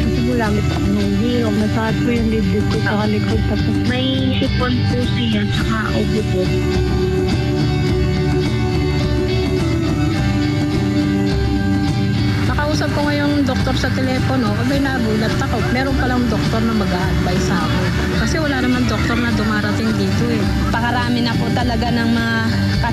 Kasi po lamit ako ng hirap. Masakit po yung dibdib ko sa likod. Tapos may sipon po siya, tsaka ubo po. Nakausap ko ngayong doktor sa telepono, abay nagulat ako. Meron palang doktor na mag-a-advise sa akin. Kasi wala naman doktor na dumarating dito eh. Pakarami na po talaga ng mga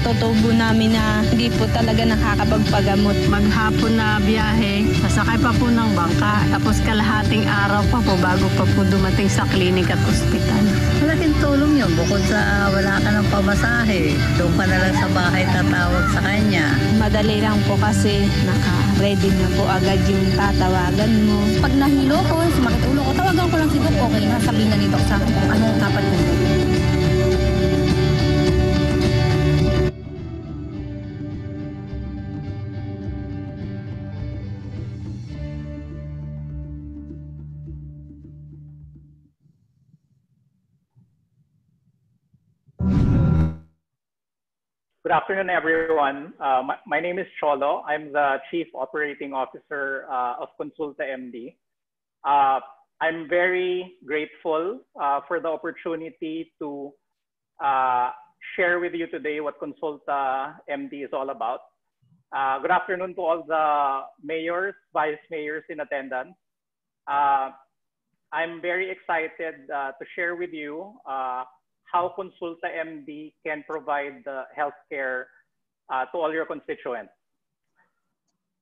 katutubo namin na hindi po talaga nakakapagpagamot. Maghapon na biyahe, sasakay pa po ng bangka, tapos kalahating araw pa po bago pa po dumating sa klinik at ospital. Malaking tulong yun. Bukod sa wala ka ng pamasahe, doon ka na lang sa bahay tatawag sa kanya. Madali lang po kasi naka-ready na po agad yung tatawagan mo. Pag nahilo ko, sumakit ulo ko, tawagan ko lang si Doc. Okay na, sabihin na ni Doc sa akin kung anong dapat ko. Uh, my, name is Cholo. I'm the Chief Operating Officer uh, of KonsultaMD. Uh, I'm very grateful uh, for the opportunity to uh, share with you today what Consulta MD is all about. Good afternoon to all the mayors, vice mayors in attendance. I'm very excited to share with you how KonsultaMD can provide the healthcare uh, to all your constituents.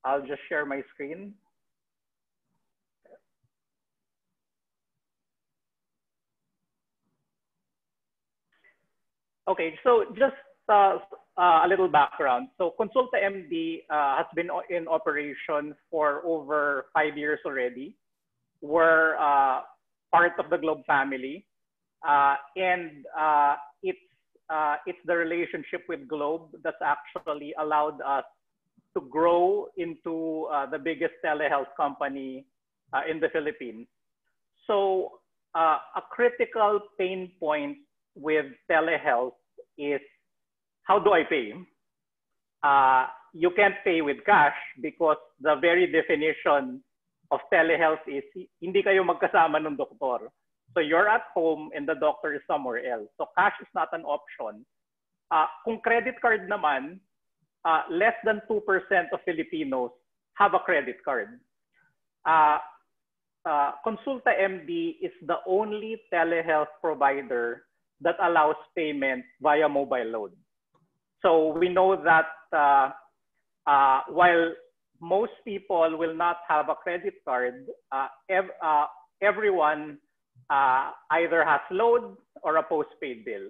I'll just share my screen. Okay, so just uh, uh, a little background. So KonsultaMD uh, has been in operation for over five years already. We're uh, part of the Globe family. Uh, and uh, it's, the relationship with Globe that's actually allowed us to grow into uh, the biggest telehealth company uh, in the Philippines. So uh, a critical pain point with telehealth is how do I pay? Uh, you can't pay with cash because the very definition of telehealth is hindi kayo magkasama ng doktor. So you're at home and the doctor is somewhere else. So cash is not an option. Uh, kung credit card naman, uh, less than 2% of Filipinos have a credit card. Uh, uh, KonsultaMD is the only telehealth provider that allows payment via mobile load. So we know that uh, uh, while most people will not have a credit card, uh, ev- everyone uh, either has load or a postpaid bill.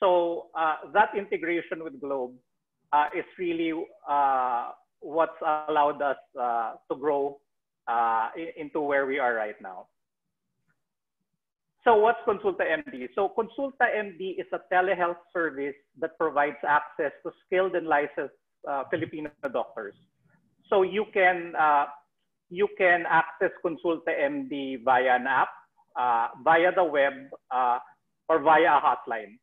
So uh, that integration with Globe uh, is really uh, what's allowed us uh, to grow uh, into where we are right now. So what's KonsultaMD? So Consulta MD is a telehealth service that provides access to skilled and licensed Filipino doctors. So you can you can access KonsultaMD via an app, uh, via the web, uh, or via a hotline.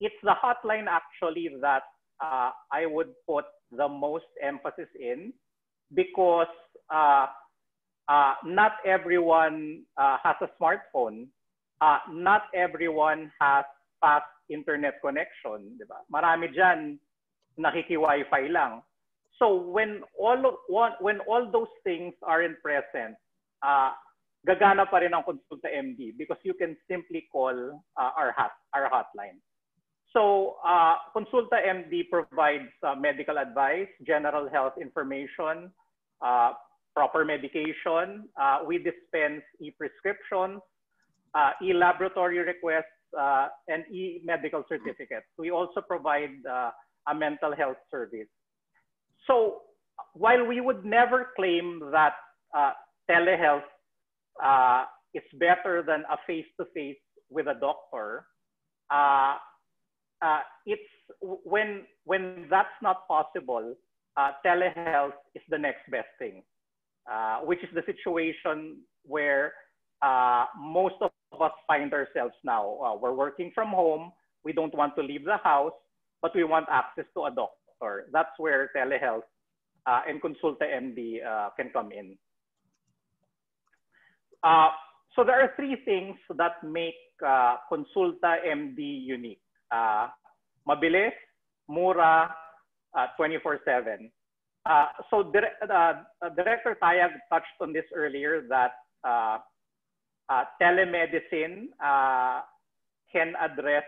It's the hotline actually that uh, I would put the most emphasis in because uh, uh, not everyone uh, has a smartphone. Not everyone has fast internet connection, di ba? Marami dyan nakiki-Wi-Fi lang. So when all when all those things are in present, uh, gagana pa rin ang KonsultaMD because you can simply call uh, our hot our hotline. So uh, KonsultaMD provides uh, medical advice, general health information, uh, proper medication. Uh, we dispense e-prescriptions, uh, e-laboratory requests, uh, and e-medical certificates. We also provide uh, a mental health service. So while we would never claim that uh, telehealth uh, is better than a face-to-face with a doctor, uh, uh, it's when when that's not possible, uh, telehealth is the next best thing, uh, which is the situation where uh, most of us find ourselves now. We're working from home. We don't want to leave the house, but we want access to a doctor. That's where telehealth and KonsultaMD can come in. Uh, so there are three things that make uh, Consulta MD unique. Uh, mabilis, mura, 24-7. Uh, so Director Tayag touched on this earlier that telemedicine can address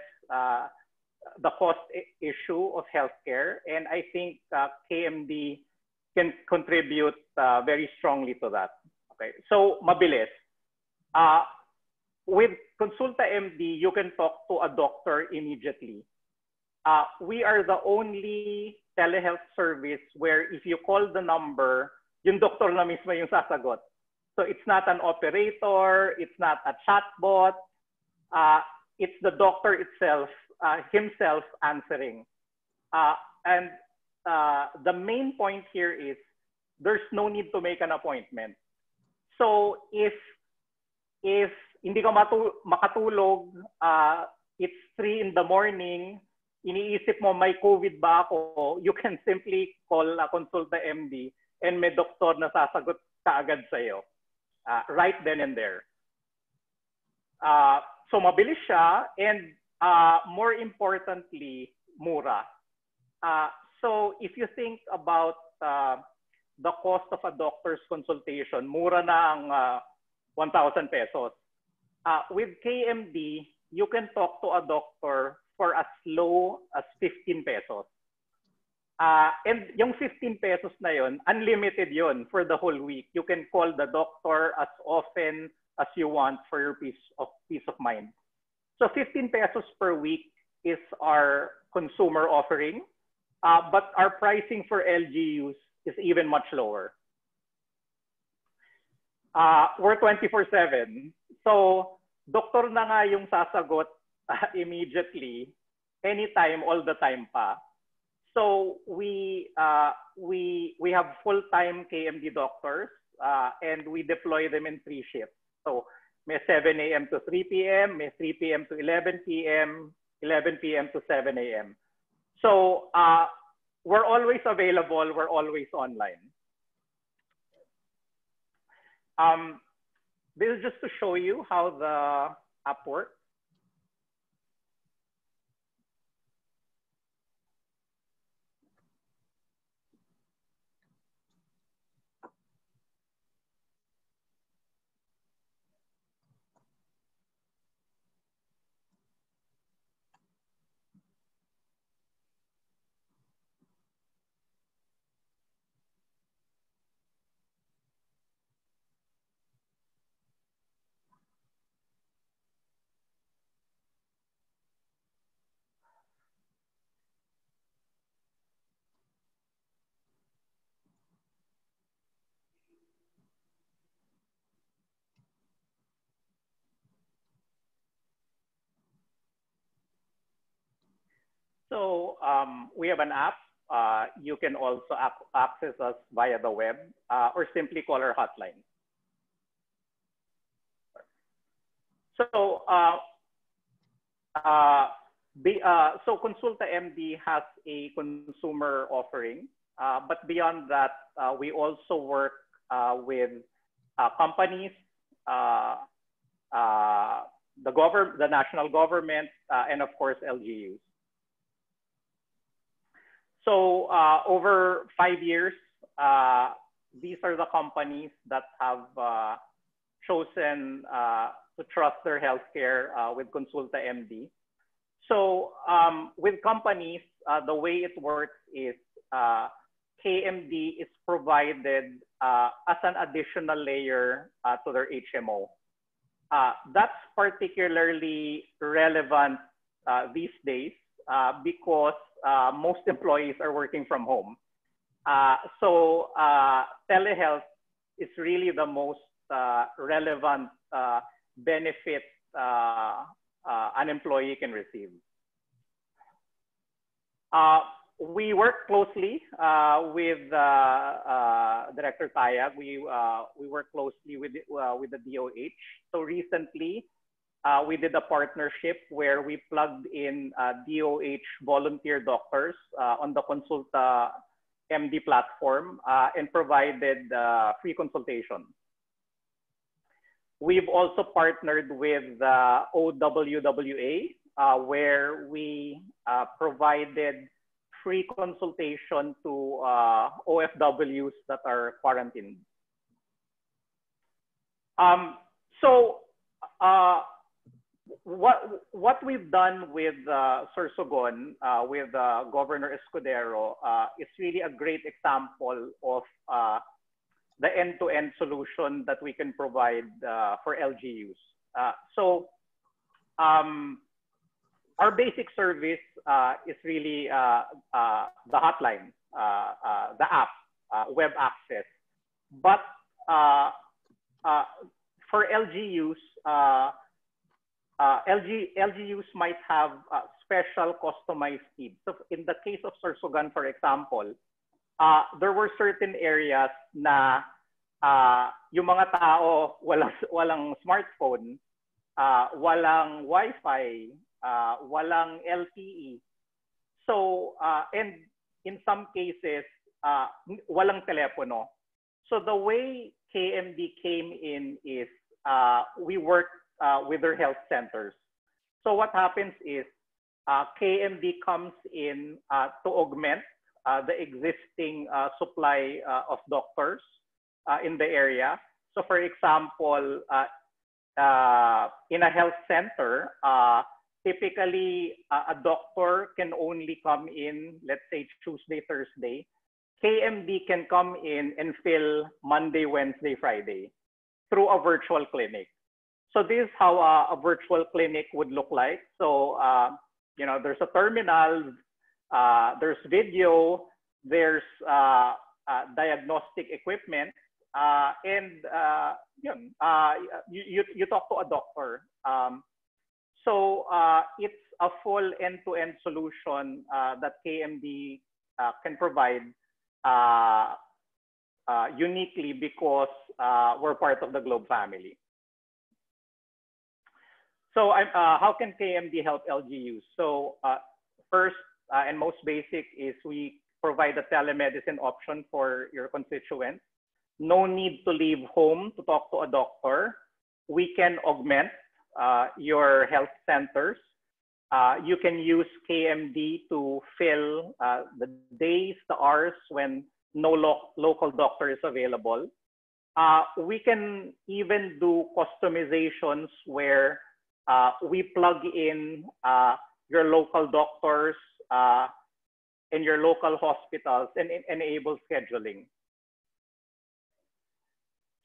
the cost issue of healthcare. And I think uh, KMD can contribute uh, very strongly to that. Okay, so mabilis. Uh, with KonsultaMD, you can talk to a doctor immediately. Uh, we are the only telehealth service where if you call the number, yung doctor na mismo yung sasagot. So it's not an operator, it's not a chatbot, uh, it's the doctor itself uh, himself answering. Uh, and uh, the main point here is there's no need to make an appointment. So if if hindi ka matu- makatulog, uh, it's 3 in the morning, iniisip mo may COVID ba ako, you can simply call a consulta MD and may doktor na sasagot kaagad sa'yo. Uh, right then and there. Uh, so mabilis siya and uh, more importantly, mura. Uh, so if you think about uh, the cost of a doctor's consultation, mura na ang uh, 1,000 pesos. Uh, with KMD, you can talk to a doctor for as low as 15 pesos. Uh, and yung 15 pesos na yon, unlimited yon for the whole week. You can call the doctor as often as you want for your peace of peace of mind. So 15 pesos per week is our consumer offering, uh, but our pricing for LGUs is even much lower. Uh, we're 24-7. So doktor na nga yung sasagot uh, (laughs) immediately, anytime, all the time pa. So we, uh, we, we have full-time KMD doctors uh, and we deploy them in three shifts. So may 7 a.m. to 3 p.m., may 3 p.m. to 11 p.m., 11 p.m. to 7 a.m. So uh, we're always available, we're always online. Um, this is just to show you how the app works. So um, we have an app. Uh, you can also access us via the web uh, or simply call our hotline. So, uh, uh the, uh, so KonsultaMD has a consumer offering, uh, but beyond that, we also work with companies, the the national government, and of course LGUs. So uh, over five years, uh, these are the companies that have uh, chosen uh, to trust their healthcare uh, with KonsultaMD. So um, with companies, uh, the way it works is KMD is provided as an additional layer to their HMO. that's particularly relevant these days because uh, most employees are working from home. Uh, so uh, telehealth is really the most uh, relevant uh, benefit uh, an employee can receive. we work closely with Director Tayag. We, we work closely with, with the DOH. So recently, uh, we did a partnership where we plugged in uh, DOH volunteer doctors uh, on the Consulta MD platform uh, and provided uh, free consultation. We've also partnered with uh, OWWA, where we provided free consultation to OFWs that are quarantined. Um, so uh, what what we've done with uh, Sorsogon, uh, with uh, Governor Escudero, uh, is really a great example of uh, the end-to-end solution that we can provide uh, for LGUs. Uh, so um, our basic service is really the hotline, the app, web access. But for LGUs, uh, LG, LGUs might have uh, special customized needs. So in the case of Sorsogon, for example, uh, there were certain areas na uh, yung mga tao (laughs) walang, walang smartphone, uh, walang Wi-Fi, uh, walang LTE. So, uh, and in some cases, uh, walang telepono. So the way KMD came in is uh, we work uh, with their health centers. So what happens is uh, KMD comes in uh, to augment uh, the existing uh, supply uh, of doctors in the area. So for example, in a health center, typically a doctor can only come in, let's say Tuesday, Thursday. KMD can come in and fill Monday, Wednesday, Friday through a virtual clinic. So this is how uh, a virtual clinic would look like. So, uh, you know, there's a terminal, uh, there's video, there's uh, uh, diagnostic equipment, and you, you, you, talk to a doctor. Um, so it's a full end-to-end -end solution that KMD can provide uniquely because we're part of the Globe family. So uh, how can KMD help LGUs? So uh, first uh, and most basic is we provide a telemedicine option for your constituents. No need to leave home to talk to a doctor. We can augment uh, your health centers. Uh, you can use KMD to fill uh, the days, the hours when no lo local doctor is available. we can even do customizations where uh, we plug in uh, your local doctors uh, and your local hospitals and, and enable scheduling.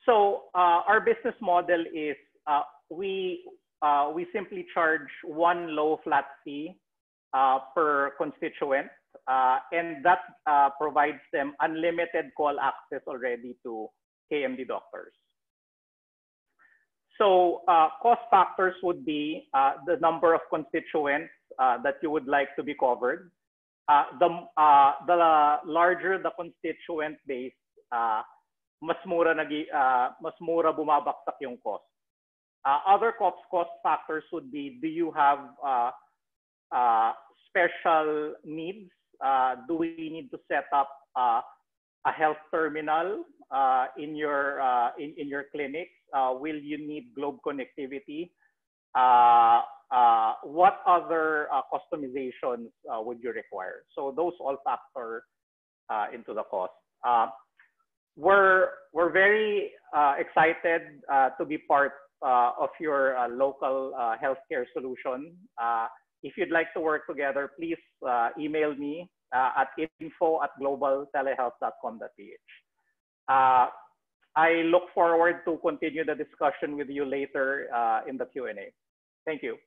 So uh, our business model is uh, we, uh, we simply charge one low flat fee per constituent and that provides them unlimited call access already to KMD doctors. So uh, cost factors would be uh, the number of constituents uh, that you would like to be covered. Uh, the, uh, the larger the constituent base, uh, mas mura nagi, mas mura bumabaksak yung cost. other cost cost factors would be: Do you have special needs? do we need to set up a health terminal in your in, in your clinic? uh, will you need globe connectivity? Uh, uh, what other uh, customizations uh, would you require? So those all factor uh, into the cost. we're, we're very excited to be part of your local healthcare solution. if you'd like to work together, please email me at info at globaltelehealth.com.ph. I look forward to continue the discussion with you later uh, in the Q&A. Thank you.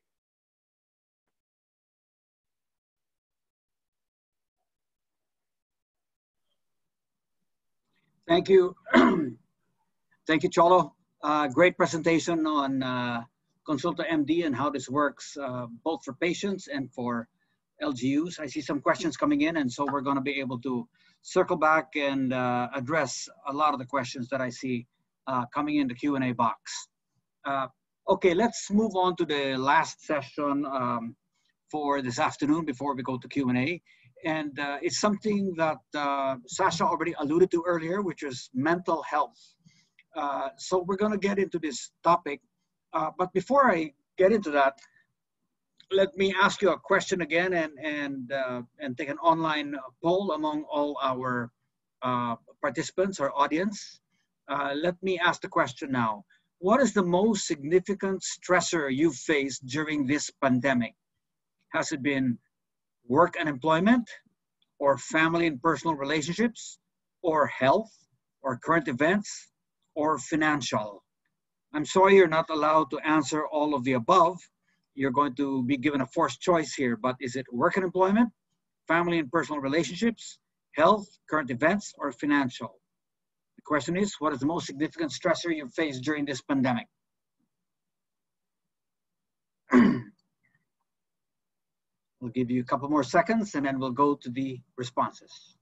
Thank you. (clears throat) Thank you, Cholo. Uh, great presentation on uh, KonsultaMD and how this works, uh, both for patients and for LGUs. I see some questions coming in, and so we're going to be able to circle back and uh, address a lot of the questions that I see uh, coming in the Q&A box. Uh, Okay, let's move on to the last session um, for this afternoon before we go to Q&A. And uh, it's something that uh, Sasha already alluded to earlier, which is mental health. Uh, so we're gonna get into this topic. But before I get into that, let me ask you a question again and, and, uh, and take an online poll among all our uh, participants or audience. let me ask the question now what is the most significant stressor you've faced during this pandemic? Has it been work and employment, or family and personal relationships, or health, or current events, or financial? I'm sorry you're not allowed to answer all of the above. You're going to be given a forced choice here, but is it work and employment, family and personal relationships, health, current events, or financial? The question is, what is the most significant stressor you've faced during this pandemic? (clears throat) we'll give you a couple more seconds and then we'll go to the responses.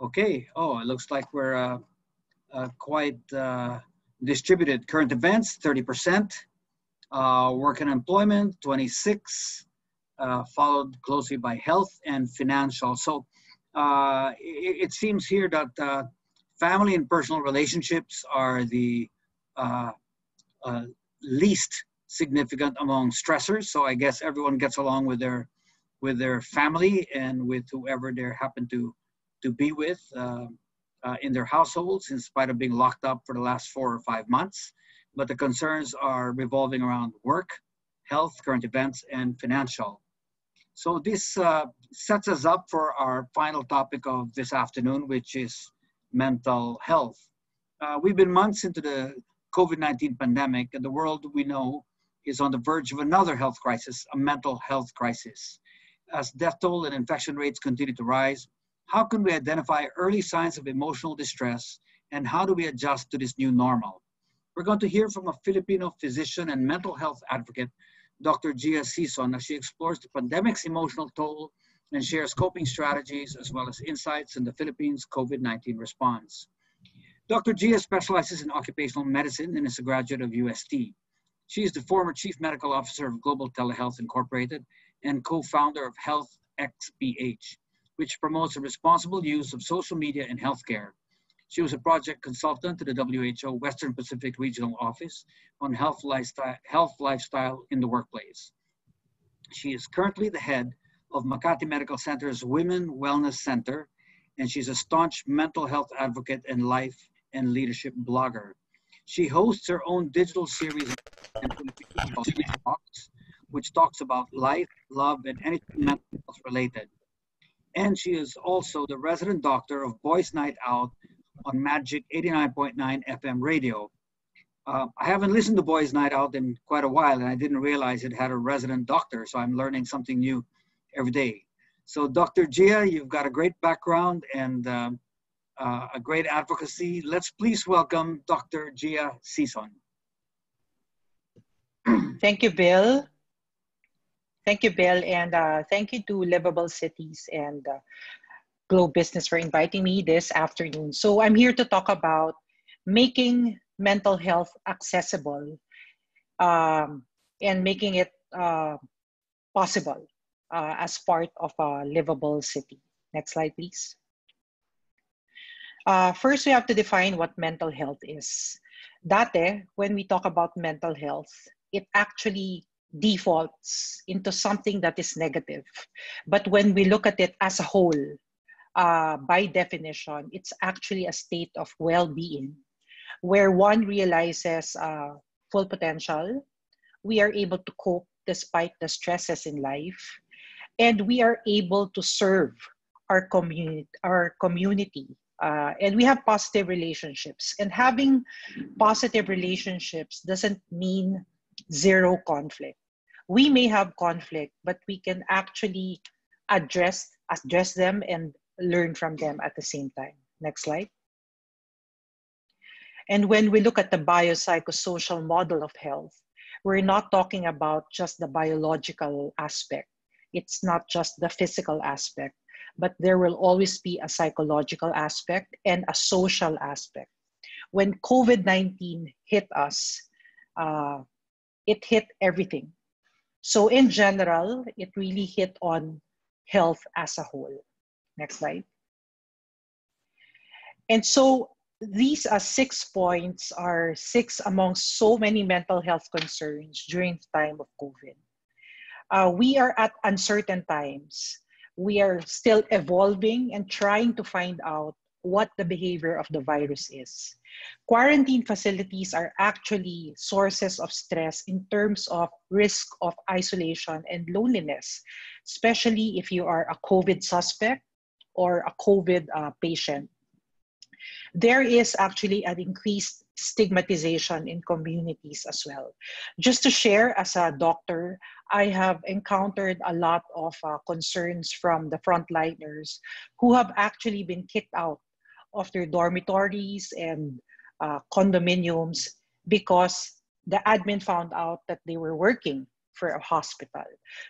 Okay, oh, it looks like we're uh, quite uh, distributed. Current events, 30%. Uh, work and employment, 26 uh, followed closely by health and financial. So uh, it, it, seems here that uh, family and personal relationships are the uh, uh, least significant among stressors. So I guess everyone gets along with their with their family and with whoever they happen to to be with uh, in their households, in spite of being locked up for the last four or five months. But the concerns are revolving around work, health, current events, and financial. So this uh, sets us up for our final topic of this afternoon, which is mental health. Uh, we've been months into the COVID-19 pandemic and the world we know is on the verge of another health crisis, a mental health crisis. As death toll and infection rates continue to rise, how can we identify early signs of emotional distress and how do we adjust to this new normal? We're going to hear from a Filipino physician and mental health advocate Dr. Gia Sison as she explores the pandemic's emotional toll and shares coping strategies as well as insights in the Philippines' COVID-19 response. Dr. Gia specializes in occupational medicine and is a graduate of UST. She is the former Chief Medical Officer of Global Telehealth Incorporated and co-founder of Health XPH, which promotes the responsible use of social media in healthcare. She was a project consultant to the WHO Western Pacific Regional Office on health lifestyle, health lifestyle in the workplace. She is currently the head of Makati Medical Center's Women Wellness Center, and she's a staunch mental health advocate and life and leadership blogger. She hosts her own digital series which talks about life, love, and anything mental health related. And she is also the resident doctor of Boys Night Out on Magic 89.9 FM radio. Uh, I haven't listened to Boys Night Out in quite a while, and I didn't realize it had a resident doctor, so I'm learning something new every day. So, Dr. Gia, you've got a great background and um, uh, a great advocacy. Let's please welcome Dr. Gia Sison. Thank you, Bill. Thank you, Bill, and uh, thank you to Liveable Cities and uh, Globe Business for inviting me this afternoon. So I'm here to talk about making mental health accessible um, and making it uh, possible uh, as part of a livable city. Next slide, please. Uh, first, we have to define what mental health is. Date, when we talk about mental health, it actually defaults into something that is negative. But when we look at it as a whole, uh, by definition, it's actually a state of well being where one realizes uh, full potential. We are able to cope despite the stresses in life, and we are able to serve our community. Our community. Uh, and we have positive relationships. And having positive relationships doesn't mean zero conflict. We may have conflict, but we can actually address address them and learn from them at the same time. Next slide. And when we look at the biopsychosocial model of health, we're not talking about just the biological aspect. It's not just the physical aspect, but there will always be a psychological aspect and a social aspect. When COVID 19 hit us, uh, it hit everything. So, in general, it really hit on health as a whole. Next slide. And so, these are six points are six among so many mental health concerns during the time of COVID. Uh, we are at uncertain times. We are still evolving and trying to find out what the behavior of the virus is. Quarantine facilities are actually sources of stress in terms of risk of isolation and loneliness, especially if you are a COVID suspect or a COVID uh, patient there is actually an increased stigmatization in communities as well. Just to share, as a doctor, I have encountered a lot of uh, concerns from the frontliners who have actually been kicked out of their dormitories and uh, condominiums because the admin found out that they were working for a hospital.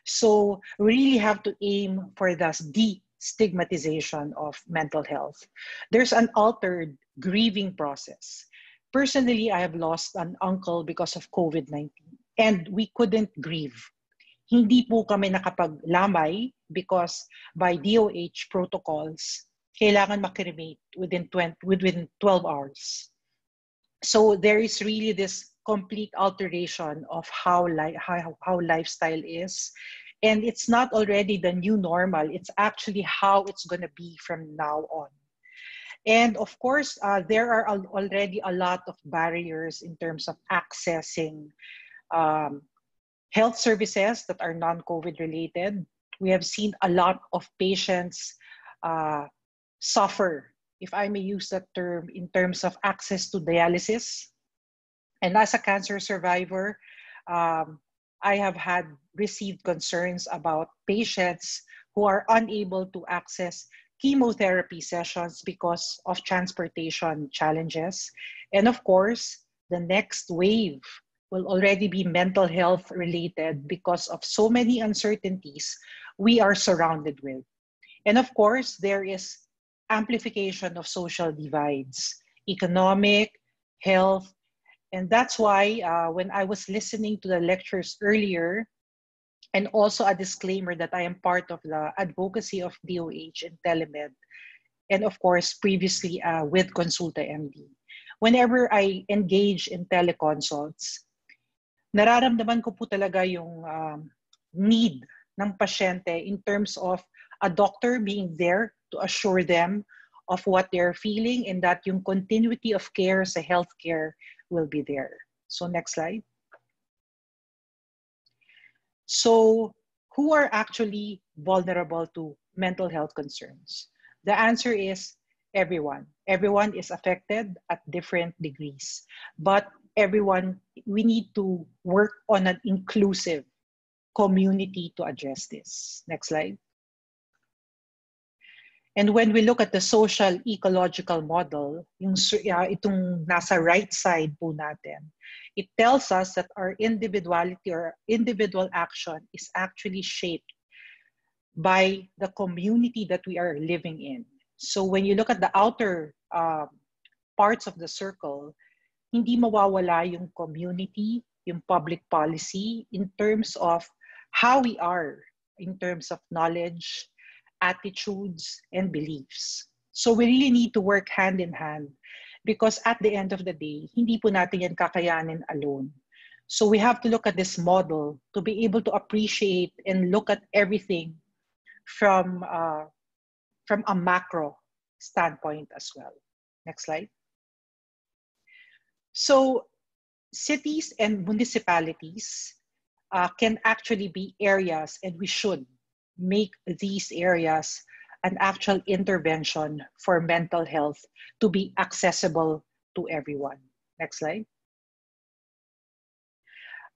So we really have to aim for this deep stigmatization of mental health. There's an altered grieving process. Personally, I have lost an uncle because of COVID-19 and we couldn't grieve. Hindi po kami nakapaglamay because by DOH protocols, kailangan makiremate within 20, within 12 hours. So there is really this complete alteration of how, li- how, how lifestyle is. And it's not already the new normal. It's actually how it's going to be from now on. And of course uh, there are already a lot of barriers in terms of accessing um, health services that are non-covid related. We have seen a lot of patients uh, suffer if i may use that term in terms of access to dialysis and as a cancer survivor um, I have had received concerns about patients who are unable to access chemotherapy sessions because of transportation challenges. And of course, the next wave will already be mental health related because of so many uncertainties we are surrounded with. And of course, there is amplification of social divides, economic, health, and that's why uh, when I was listening to the lectures earlier, and also a disclaimer that I am part of the advocacy of DOH and Telemed, and of course, previously uh, with Consulta MD. Whenever I engage in teleconsults, nararamdaman ko po talaga yung um, need ng pasyente in terms of a doctor being there to assure them of what they're feeling and that yung continuity of care sa healthcare will be there. So next slide. So who are actually vulnerable to mental health concerns? The answer is everyone. Everyone is affected at different degrees. But everyone, we need to work on an inclusive community to address this. Next slide. And when we look at the social ecological model, yung uh, itong nasa right side po natin, it tells us that our individuality or individual action is actually shaped by the community that we are living in. So when you look at the outer uh, parts of the circle, hindi mawawala yung community, yung public policy in terms of how we are in terms of knowledge, attitudes, and beliefs. So we really need to work hand in hand because at the end of the day, hindi po natin yan kakayanin alone. So we have to look at this model to be able to appreciate and look at everything from, uh, from a macro standpoint as well. Next slide. So cities and municipalities uh, can actually be areas, and we should make these areas an actual intervention for mental health to be accessible to everyone. Next slide.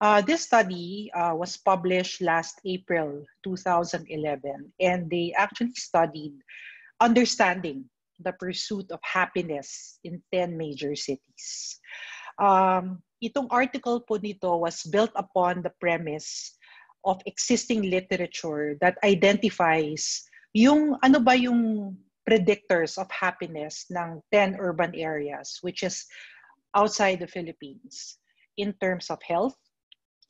Uh, this study uh, was published last April 2011, and they actually studied understanding the pursuit of happiness in 10 major cities. Um, itong article po nito was built upon the premise of existing literature that identifies Yung ano ba yung predictors of happiness ng 10 urban areas, which is outside the Philippines, in terms of health,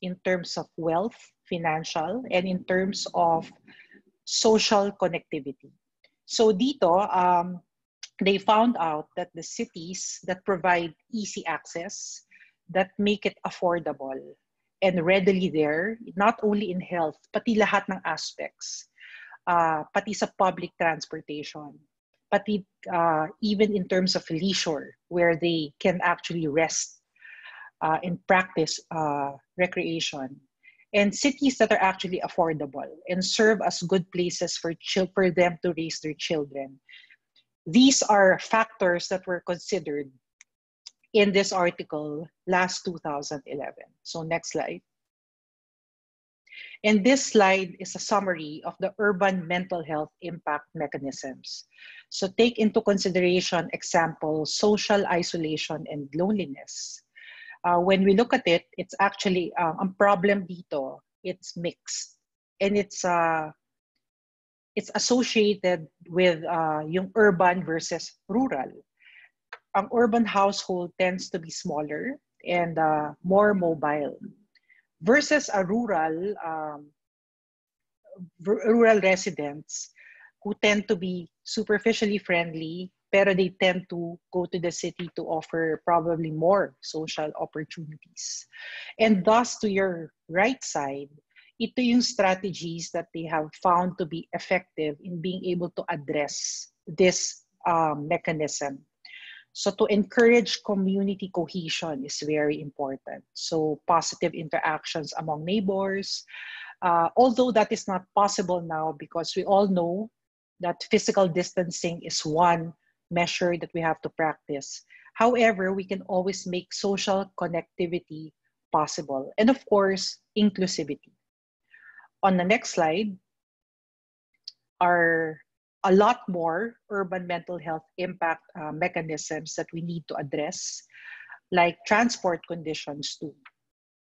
in terms of wealth, financial, and in terms of social connectivity. So dito, um, they found out that the cities that provide easy access, that make it affordable and readily there, not only in health, pati lahat ng aspects, uh, pati sa public transportation, pati uh, even in terms of leisure, where they can actually rest uh, and practice uh, recreation. And cities that are actually affordable and serve as good places for, for them to raise their children. These are factors that were considered in this article last 2011. So next slide. And this slide is a summary of the urban mental health impact mechanisms. So take into consideration example, social isolation and loneliness. Uh, when we look at it, it's actually, uh, ang problem dito, it's mixed. And it's, uh, it's associated with uh, yung urban versus rural. Ang urban household tends to be smaller and uh, more mobile versus a rural um, rural residents who tend to be superficially friendly pero they tend to go to the city to offer probably more social opportunities. And thus to your right side ito yung strategies that they have found to be effective in being able to address this um, mechanism so to encourage community cohesion is very important. So positive interactions among neighbors. Uh, although that is not possible now because we all know that physical distancing is one measure that we have to practice. However, we can always make social connectivity possible. And of course, inclusivity. On the next slide, our a lot more urban mental health impact uh, mechanisms that we need to address, like transport conditions too.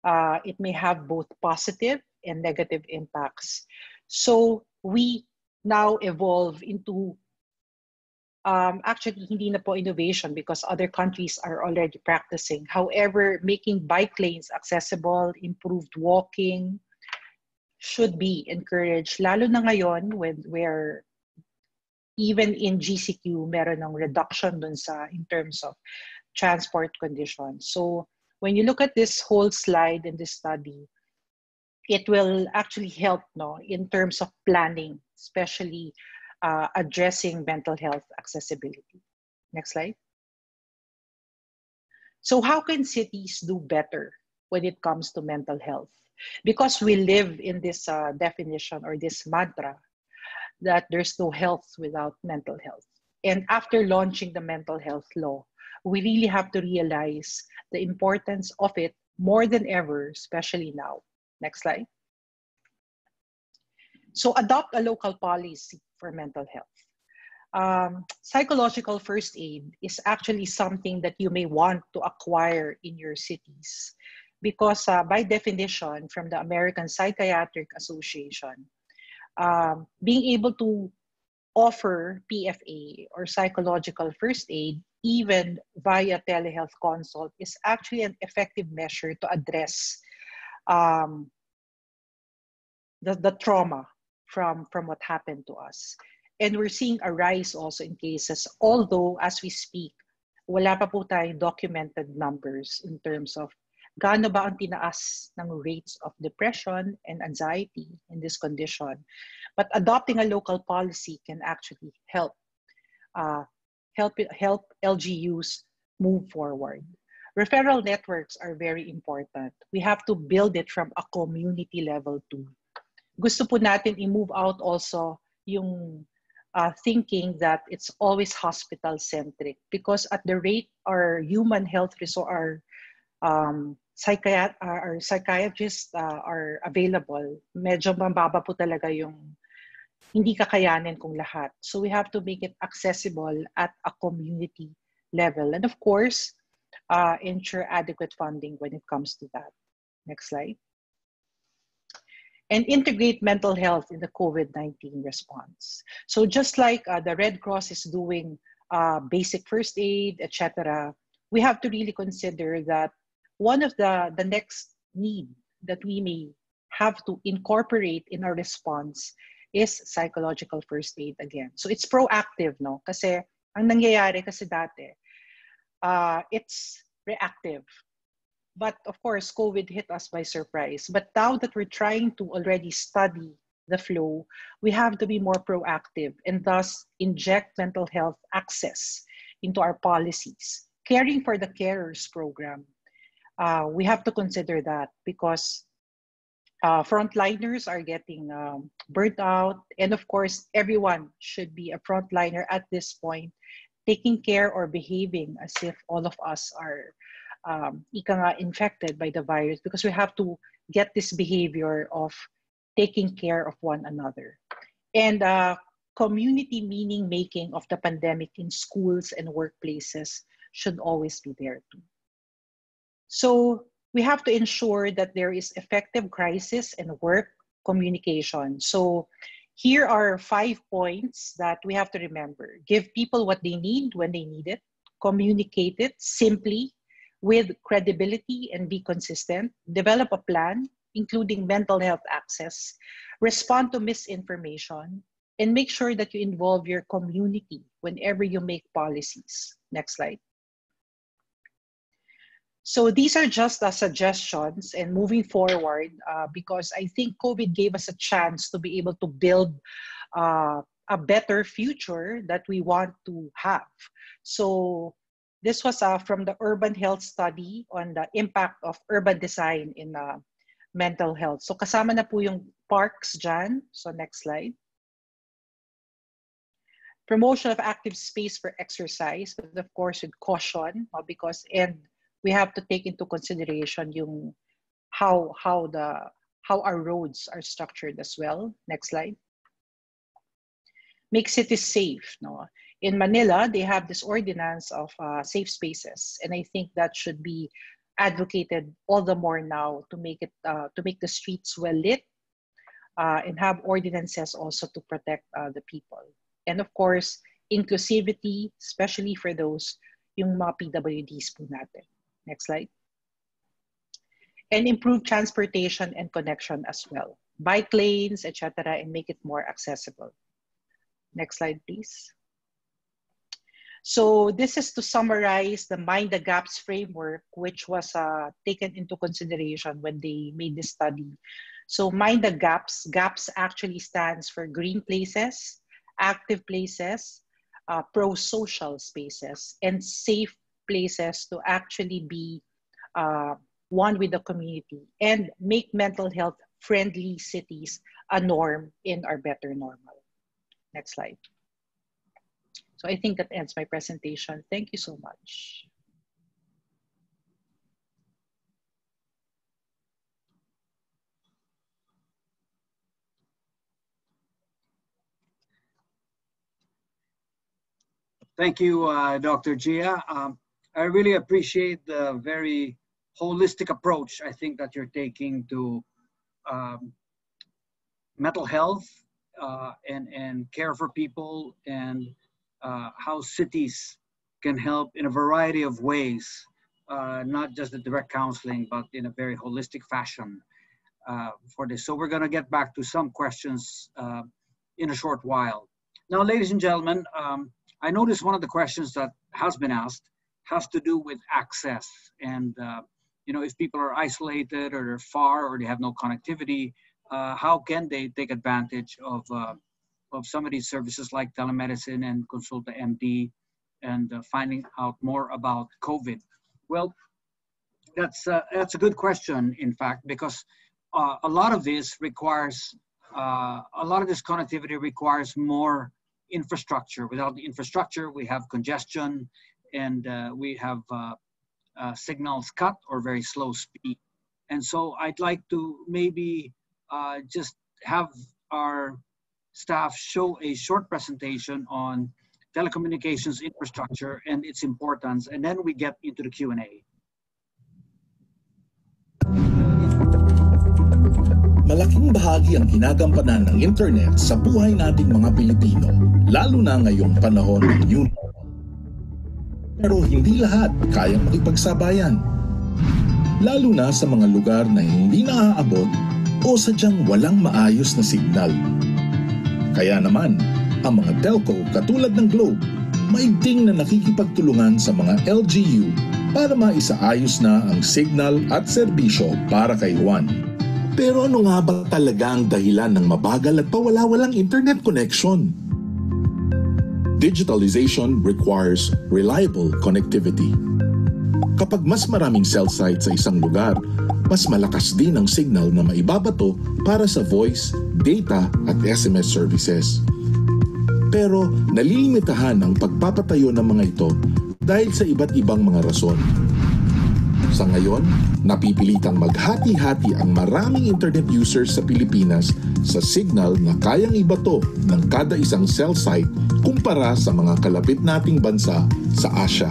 Uh, it may have both positive and negative impacts. So we now evolve into um, actually hindi na po innovation because other countries are already practicing. However, making bike lanes accessible, improved walking should be encouraged, lalo na ngayon when where even in GCQ, meron ng reduction dun sa in terms of transport conditions. So when you look at this whole slide in this study, it will actually help no, in terms of planning, especially uh, addressing mental health accessibility. Next slide. So how can cities do better when it comes to mental health? Because we live in this uh, definition or this mantra that there's no health without mental health. And after launching the mental health law, we really have to realize the importance of it more than ever, especially now. Next slide. So adopt a local policy for mental health. Um, psychological first aid is actually something that you may want to acquire in your cities because uh, by definition from the American Psychiatric Association, um, being able to offer PFA or psychological first aid even via telehealth consult is actually an effective measure to address um, the, the trauma from, from what happened to us. And we're seeing a rise also in cases, although as we speak, wala pa po tayong documented numbers in terms of gaano ba ang tinaas ng rates of depression and anxiety in this condition. But adopting a local policy can actually help uh, help help LGUs move forward. Referral networks are very important. We have to build it from a community level too. Gusto po natin i-move out also yung uh, thinking that it's always hospital centric because at the rate our human health resource our um, psychiat uh, or psychiatrists uh, are available, medyo mababa po talaga yung hindi kakayanin kung lahat. So we have to make it accessible at a community level. And of course, uh, ensure adequate funding when it comes to that. Next slide. and integrate mental health in the COVID-19 response. So just like uh, the Red Cross is doing uh, basic first aid, etc., we have to really consider that one of the, the next need that we may have to incorporate in our response is psychological first aid again. So it's proactive, no? Kasi ang nangyayari kasi dati, uh, it's reactive. But of course, COVID hit us by surprise. But now that we're trying to already study the flow, we have to be more proactive and thus inject mental health access into our policies. Caring for the carers program, uh, we have to consider that because uh, frontliners are getting um, burnt out. And of course, everyone should be a frontliner at this point, taking care or behaving as if all of us are um, infected by the virus because we have to get this behavior of taking care of one another. And uh, community meaning making of the pandemic in schools and workplaces should always be there too. So we have to ensure that there is effective crisis and work communication. So here are five points that we have to remember. Give people what they need when they need it. Communicate it simply with credibility and be consistent. Develop a plan, including mental health access. Respond to misinformation. And make sure that you involve your community whenever you make policies. Next slide. So these are just the suggestions and moving forward uh, because I think COVID gave us a chance to be able to build uh, a better future that we want to have. So this was uh, from the urban health study on the impact of urban design in uh, mental health. So kasama na po yung parks dyan. So next slide. Promotion of active space for exercise, but of course with caution because and we have to take into consideration yung how how the how our roads are structured as well. Next slide. Make cities safe. No, in Manila they have this ordinance of uh, safe spaces, and I think that should be advocated all the more now to make it uh, to make the streets well lit uh, and have ordinances also to protect uh, the people. And of course, inclusivity, especially for those yung mga PWDs po natin. Next slide. And improve transportation and connection as well. Bike lanes, etc., and make it more accessible. Next slide, please. So this is to summarize the Mind the Gaps framework, which was uh, taken into consideration when they made this study. So Mind the Gaps, GAPS actually stands for green places, active places, uh, pro-social spaces, and safe places to actually be uh, one with the community and make mental health friendly cities a norm in our better normal. Next slide. So I think that ends my presentation. Thank you so much. Thank you, uh, Dr. Gia. Um, I really appreciate the very holistic approach I think that you're taking to um, mental health uh, and, and care for people and uh, how cities can help in a variety of ways, uh, not just the direct counseling, but in a very holistic fashion uh, for this. So we're gonna get back to some questions uh, in a short while. Now, ladies and gentlemen, um, I noticed one of the questions that has been asked has to do with access. And, uh, you know, if people are isolated or they're far or they have no connectivity, uh, how can they take advantage of, uh, of some of these services like telemedicine and KonsultaMD and uh, finding out more about COVID? Well, that's, uh, that's a good question, in fact, because uh, a lot of this requires, a lot of this connectivity requires more infrastructure. Without the infrastructure, we have congestion and uh, we have uh, uh, signals cut or very slow speed. And so I'd like to maybe uh, just have our staff show a short presentation on telecommunications infrastructure and its importance, and then we get into the Q&A. Malaking bahagi ang ginagampanan ng internet sa buhay nating mga Pilipino, lalo na ngayong panahon ng new. Pero hindi lahat kayang makipagsabayan. Lalo na sa mga lugar na hindi naaabot o sadyang walang maayos na signal. Kaya naman, ang mga telco katulad ng Globe, maigting na nakikipagtulungan sa mga LGU para maisaayos na ang signal at serbisyo para kay Juan. Pero ano nga ba talaga ang dahilan ng mabagal at pawala-walang internet connection? Digitalization requires reliable connectivity. Kapag mas maraming cell site sa isang lugar, mas malakas din ang signal na maibabato para sa voice, data at SMS services. Pero nalilimitahan ang pagpapatayo ng mga ito dahil sa iba't ibang mga rason. Sa ngayon, napipilitang maghati-hati ang maraming internet users sa Pilipinas sa signal na kayang ibato ng kada isang cell site kumpara sa mga kalapit nating bansa sa Asia.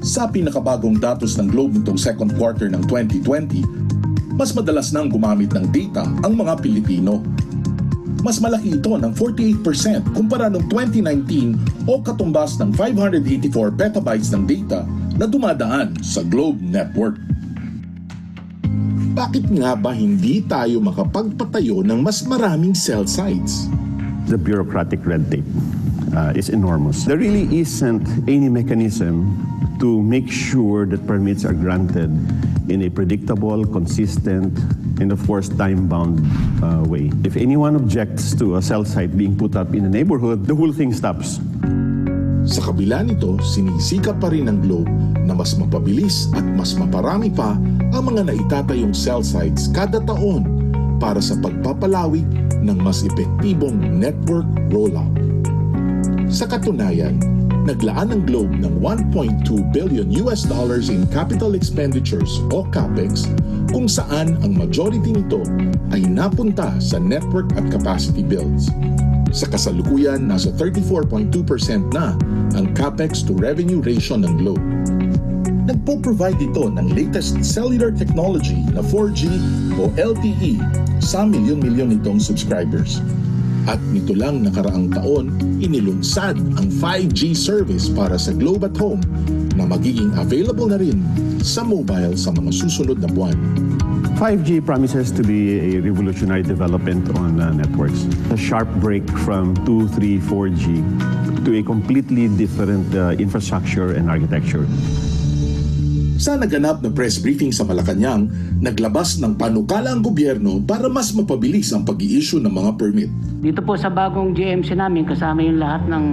Sa pinakabagong datos ng Globe nitong second quarter ng 2020, mas madalas nang gumamit ng data ang mga Pilipino mas malaki ito ng 48% kumpara noong 2019 o katumbas ng 584 petabytes ng data na dumadaan sa Globe Network. Bakit nga ba hindi tayo makapagpatayo ng mas maraming cell sites? The bureaucratic red tape uh, is enormous. There really isn't any mechanism to make sure that permits are granted in a predictable, consistent, and of course, time-bound uh, way. If anyone objects to a cell site being put up in a neighborhood, the whole thing stops. Sa kabila nito, sinisikap pa rin ng Globe na mas mapabilis at mas maparami pa ang mga naitatayong cell sites kada taon para sa pagpapalawig ng mas epektibong network rollout. Sa katunayan, naglaan ng Globe ng 1.2 billion US dollars in capital expenditures o CAPEX kung saan ang majority nito ay napunta sa network at capacity builds. Sa kasalukuyan, nasa 34.2% na ang CAPEX to revenue ratio ng Globe. Nagpo-provide ito ng latest cellular technology na 4G o LTE sa milyon-milyon nitong subscribers. At nito lang nakaraang taon, inilunsad ang 5G service para sa Globe at Home na magiging available na rin sa mobile sa mga susunod na buwan. 5G promises to be a revolutionary development on uh, networks. A sharp break from 2, 3, 4G to a completely different uh, infrastructure and architecture. Sa naganap na press briefing sa Malacanang, naglabas ng panukala ang gobyerno para mas mapabilis ang pag-i-issue ng mga permit. Dito po sa bagong GMC namin, kasama yung lahat ng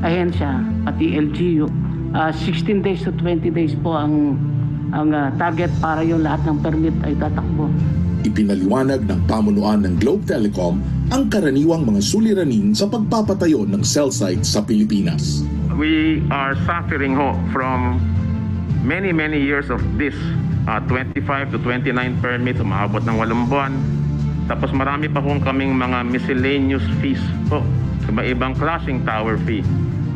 ahensya, pati LGU, uh, 16 days to 20 days po ang ang uh, target para yung lahat ng permit ay tatakbo. Ipinaliwanag ng pamunuan ng Globe Telecom ang karaniwang mga suliranin sa pagpapatayo ng cell site sa Pilipinas. We are suffering ho from many, many years of this. Uh, 25 to 29 permits, umabot ng 8 buwan. Tapos marami pa kung kaming mga miscellaneous fees po. So, may ibang classing tower fee.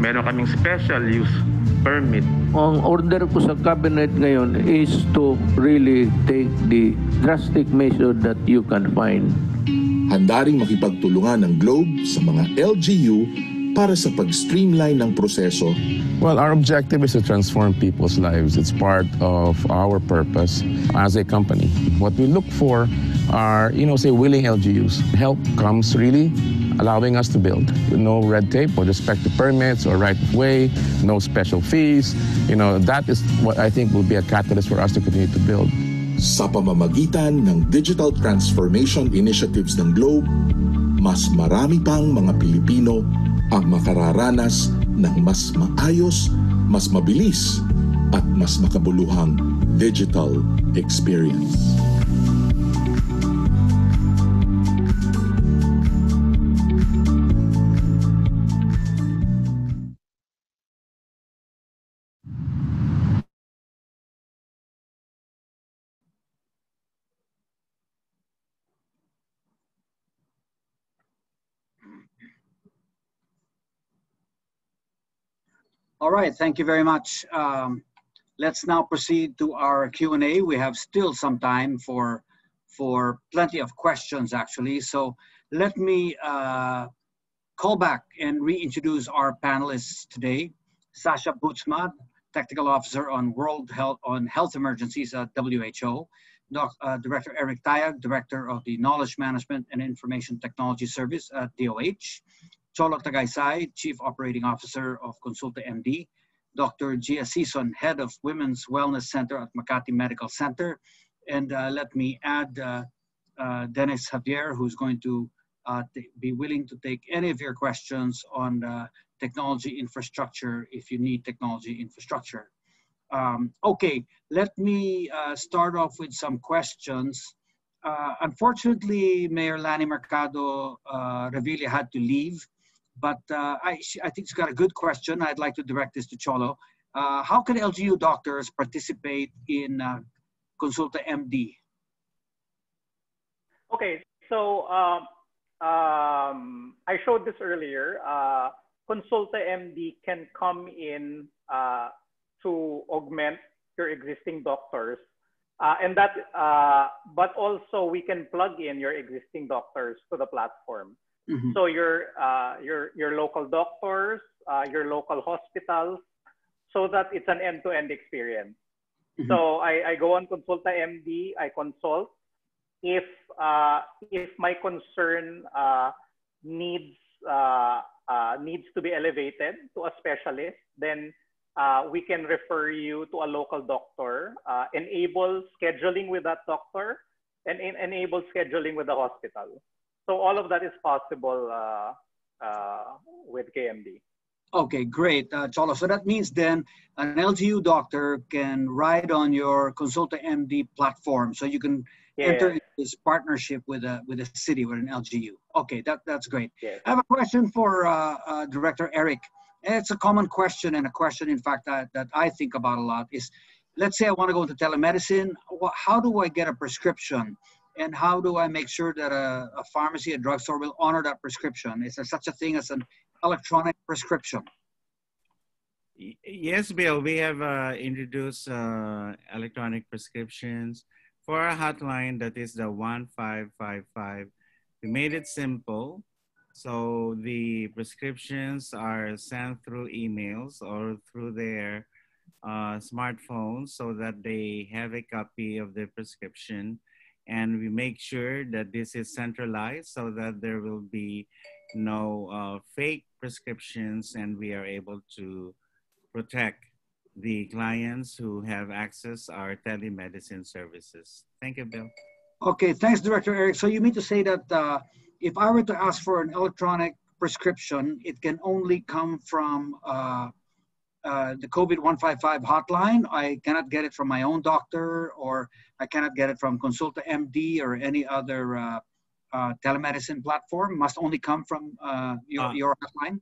Meron kaming special use permit. Ang order ko sa cabinet ngayon is to really take the drastic measure that you can find. Handa ring makipagtulungan ng Globe sa mga LGU para sa pag-streamline ng proseso. Well, our objective is to transform people's lives. It's part of our purpose as a company. What we look for are, you know, say willing LGUs. Help comes really allowing us to build no red tape with respect to permits or right of way, no special fees. You know, that is what I think will be a catalyst for us to continue to build. Sa pamamagitan ng digital transformation initiatives ng Globe, mas marami pang mga Pilipino ang makararanas ng mas maayos, mas mabilis, at mas makabuluhang digital experience. All right, thank you very much. Um, let's now proceed to our Q&A. We have still some time for for plenty of questions, actually. So let me uh, call back and reintroduce our panelists today. Sasha Bootsma, Technical Officer on World Health on Health Emergencies at WHO. Doc, uh, Director Eric Tayag, Director of the Knowledge Management and Information Technology Service at DOH. Cholo Tagaysay, Chief Operating Officer of KonsultaMD. Dr. Gia Sison, Head of Women's Wellness Center at Makati Medical Center. And uh, let me add uh, uh Dennis Javier, who's going to uh, be willing to take any of your questions on technology infrastructure if you need technology infrastructure. Um, okay, let me start off with some questions. Uh, unfortunately, Mayor Lani Mercado uh, Revilla had to leave, but uh, I, I think she's got a good question. I'd like to direct this to Cholo. Uh, how can LGU doctors participate in uh, KonsultaMD? Okay, so um, um, I showed this earlier. Uh, KonsultaMD can come in uh, to augment your existing doctors. Uh, and that, uh, but also we can plug in your existing doctors to the platform. Mm-hmm. So your, uh, your, your local doctors, uh, your local hospitals, so that it's an end-to-end experience. Mm-hmm. So I, I go on KonsultaMD, I consult. If, uh, if my concern uh, needs uh, needs to be elevated to a specialist, then uh, we can refer you to a local doctor, uh, enable scheduling with that doctor, and en enable scheduling with the hospital. So all of that is possible uh, uh, with KMD. Okay, great, uh, Cholo. So that means then an LGU doctor can ride on your KonsultaMD platform. So you can yeah. enter this partnership with a with a city with an LGU. Okay, that that's great. Yeah. I have a question for uh, uh, Director Eric. It's a common question and a question, in fact, that, that I think about a lot is, let's say I want to go into telemedicine. How do I get a prescription? And how do I make sure that a, a pharmacy, a drugstore will honor that prescription? Is there such a thing as an electronic prescription? Yes, Bill, we have uh, introduced uh, electronic prescriptions for our hotline, that is the 1555. We made it simple. So the prescriptions are sent through emails or through their uh, smartphones so that they have a copy of the prescription. And we make sure that this is centralized so that there will be no uh, fake prescriptions and we are able to protect the clients who have access our telemedicine services. Thank you, Bill. Okay, thanks, Director Eric. So you mean to say that uh, if I were to ask for an electronic prescription, it can only come from uh, uh, the COVID 155 hotline. I cannot get it from my own doctor, or I cannot get it from KonsultaMD or any other uh, uh, telemedicine platform. Must only come from uh, your, your hotline.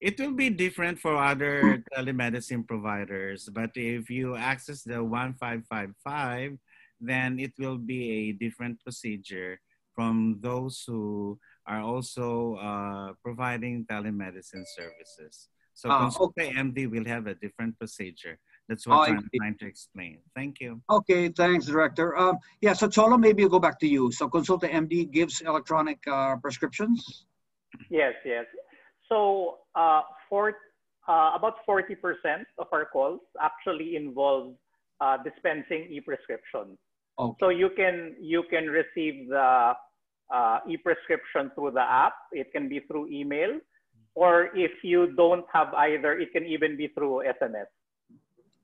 It will be different for other telemedicine providers, but if you access the 1555, then it will be a different procedure from those who are also uh, providing telemedicine services. So uh, okay. MD will have a different procedure. That's what oh, I'm trying to explain. Thank you. Okay, thanks, Director. Um, yeah, so Cholo, maybe I'll go back to you. So consult KonsultaMD gives electronic uh, prescriptions? Yes, yes. So uh, for uh, about 40% of our calls actually involve uh, dispensing e-prescription. Okay. So you can you can receive the uh, e-prescription through the app. It can be through email, or if you don't have either, it can even be through SMS.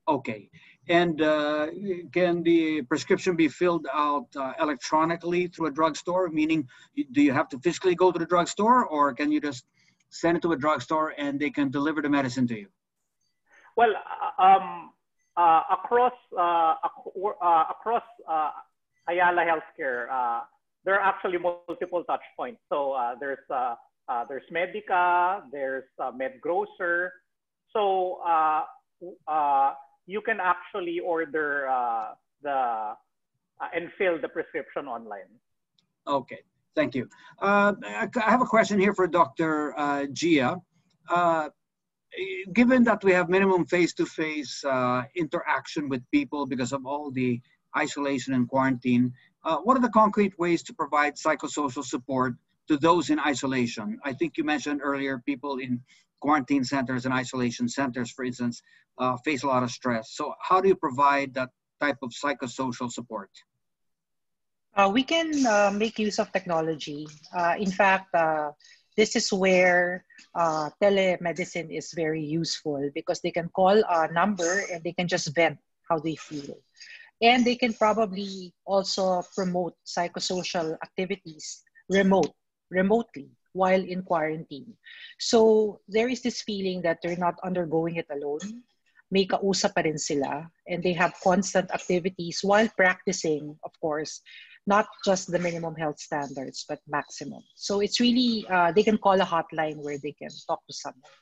Okay. And uh, can the prescription be filled out uh, electronically through a drugstore? Meaning, do you have to physically go to the drugstore, or can you just send it to a drugstore and they can deliver the medicine to you? Well, uh, um, uh, across uh, uh, across uh, Ayala Healthcare, uh, there are actually multiple touch points. So there's there's Medica, there's MedGrocer. So you can actually order the and fill the prescription online. Okay. Thank you. Uh, I have a question here for Dr. Uh, Gia. Uh, given that we have minimum face-to-face -face, uh, interaction with people because of all the isolation and quarantine, Uh, what are the concrete ways to provide psychosocial support to those in isolation? I think you mentioned earlier people in quarantine centers and isolation centers, for instance, uh, face a lot of stress. So how do you provide that type of psychosocial support? Uh, we can uh, make use of technology. Uh, in fact, uh, this is where uh, telemedicine is very useful because they can call a number and they can just vent how they feel. And they can probably also promote psychosocial activities remote, remotely while in quarantine. So there is this feeling that they're not undergoing it alone. May kausap pa rin sila and they have constant activities while practicing, of course, not just the minimum health standards, but maximum. So it's really, uh, they can call a hotline where they can talk to someone.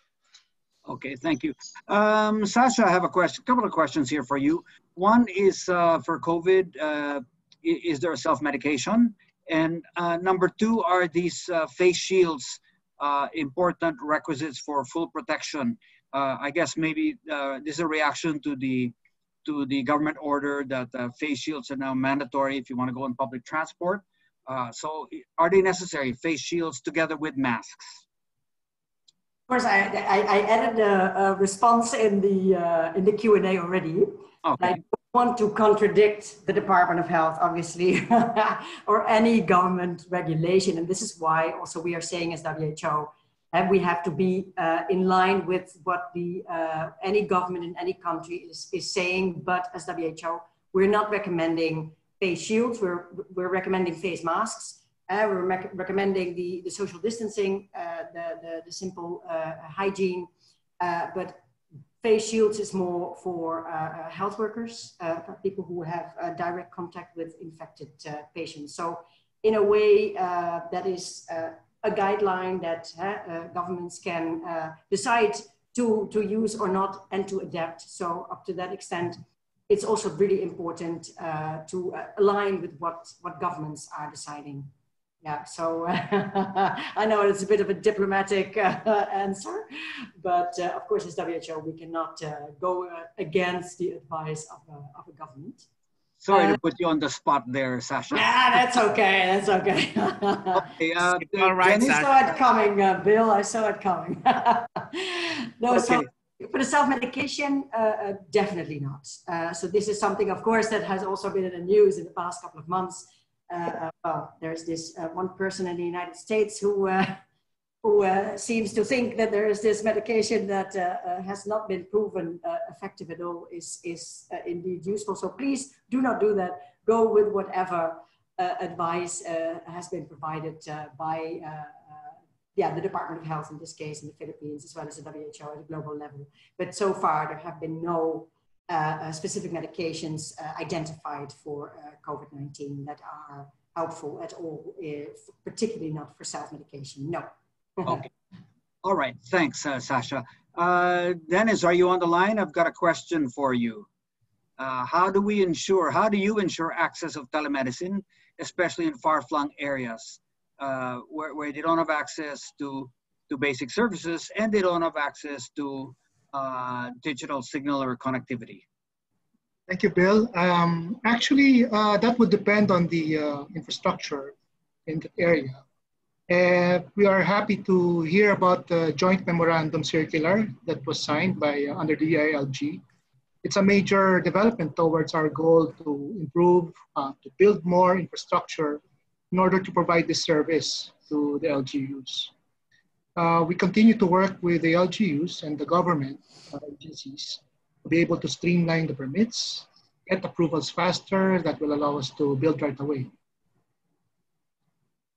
Okay, thank you. Um, Sasha, I have a question, couple of questions here for you. One is uh, for COVID, uh, is there a self-medication? And uh, number two, are these uh, face shields uh, important requisites for full protection? I guess maybe this is a reaction to the to the government order that uh, face shields are now mandatory if you want to go on public transport. Uh, so are they necessary, face shields together with masks? Of course, I, I, I added a, a, response in the, uh, in the Q&A already. Okay. I want to contradict the Department of Health, obviously, (laughs) or any government regulation. And this is why also we are saying as WHO, and we have to be uh, in line with what the uh, any government in any country is, is saying. But as WHO, we're not recommending face shields. We're we're recommending face masks. Uh, we're rec recommending the the social distancing, uh, the, the, the simple uh, hygiene. Uh, but face shields is more for health workers, people who have direct contact with infected patients. So in a way, that is a guideline that uh, governments can uh, decide to, to use or not and to adapt. So up to that extent, it's also really important uh, to uh, align with what, what governments are deciding. Yeah, so (laughs) I know it's a bit of a diplomatic uh, answer, but uh, of course as WHO, we cannot go against the advice of a, of a government. Sorry uh, to put you on the spot there, Sasha. (laughs) Yeah, that's okay. That's okay. okay uh, (laughs) All right, I saw it coming, uh, Bill. I saw it coming. no, okay. so for the self-medication, uh, uh, definitely not. Uh, so this is something, of course, that has also been in the news in the past couple of months. Well, there's this one person in the United States who (laughs) who uh, seems to think that there is this medication that uh, uh, has not been proven uh, effective at all is, is uh, indeed useful. So please do not do that. Go with whatever uh, advice has been provided by yeah, the Department of Health in this case in the Philippines, as well as the WHO at a global level. But so far, there have been no specific medications identified for COVID-19 that are helpful at all, particularly not for self-medication. No (laughs) okay. All right. Thanks, uh, Sasha. Uh, Dennis, are you on the line? I've got a question for you. Uh, how do we ensure, how do you ensure access of telemedicine, especially in far-flung areas uh, where, where they don't have access to, to basic services and they don't have access to uh, digital signal or connectivity? Thank you, Bill. Um, actually, uh, that would depend on the uh, infrastructure in the area. Uh, we are happy to hear about the joint memorandum circular that was signed by uh, under the DILG. It's a major development towards our goal to improve, uh, to build more infrastructure in order to provide this service to the LGUs. Uh, we continue to work with the LGUs and the government uh, agencies to be able to streamline the permits, get approvals faster that will allow us to build right away.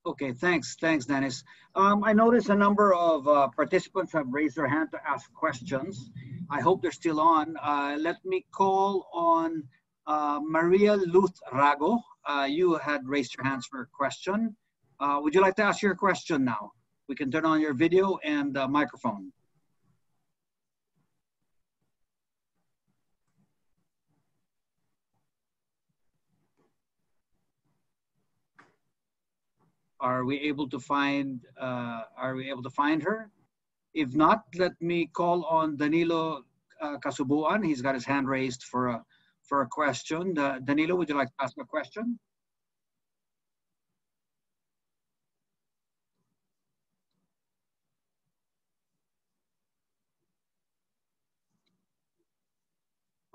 Okay, thanks. Thanks, Dennis. Um, I noticed a number of uh, participants have raised their hand to ask questions. I hope they're still on. Uh, let me call on uh, Maria Luth Rago. Uh, you had raised your hands for a question. Uh, would you like to ask your question now? We can turn on your video and uh, microphone. Are we able to find, uh, are we able to find her? If not, let me call on Danilo uh, Kasubuan. He's got his hand raised for a, for a question. Uh, Danilo, would you like to ask a question?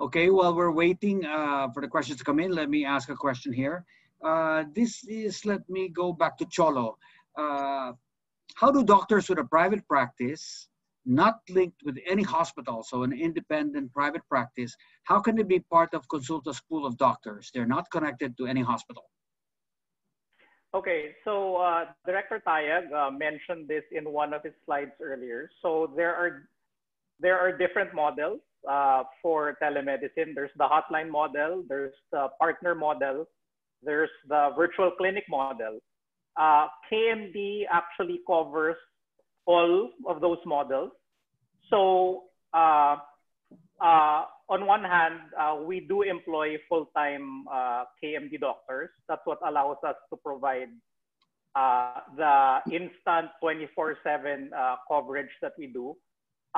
Okay, while we're waiting uh, for the questions to come in, let me ask a question here. Uh, this is, let me go back to Cholo. Uh, how do doctors with a private practice, not linked with any hospital, so an independent private practice, how can they be part of Konsulta's pool of doctors? They're not connected to any hospital. Okay, so uh, Director Tayag uh, mentioned this in one of his slides earlier. So there are there are different models uh, for telemedicine. There's the hotline model, there's the partner model, there's the virtual clinic model. Uh, KMD actually covers all of those models. So uh, uh, on one hand, uh, we do employ full-time KMD doctors. That's what allows us to provide the instant 24/7 uh, coverage that we do.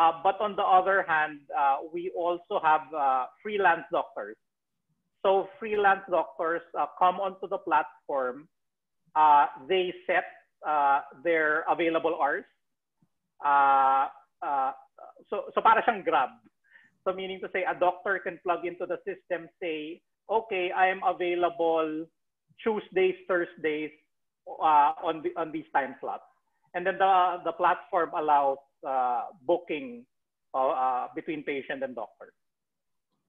Uh, but on the other hand, uh, we also have freelance doctors. So freelance doctors come onto the platform. they set their available hours. so, so para siyang Grab. So meaning to say a doctor can plug into the system, say, okay, I am available Tuesdays, Thursdays uh, on, the, on these time slots. And then the, the platform allows uh, booking uh, uh between patient and doctor.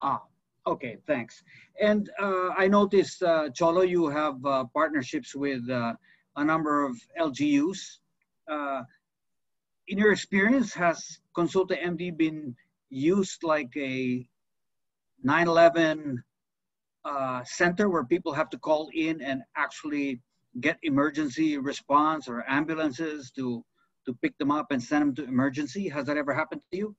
Ah, okay, thanks. And uh, I noticed, uh, Cholo, you have partnerships with a number of LGUs. in your experience, has KonsultaMD been used like a 9-11 uh, center where people have to call in and actually get emergency response or ambulances to to pick them up and send them to emergency? Has that ever happened to you?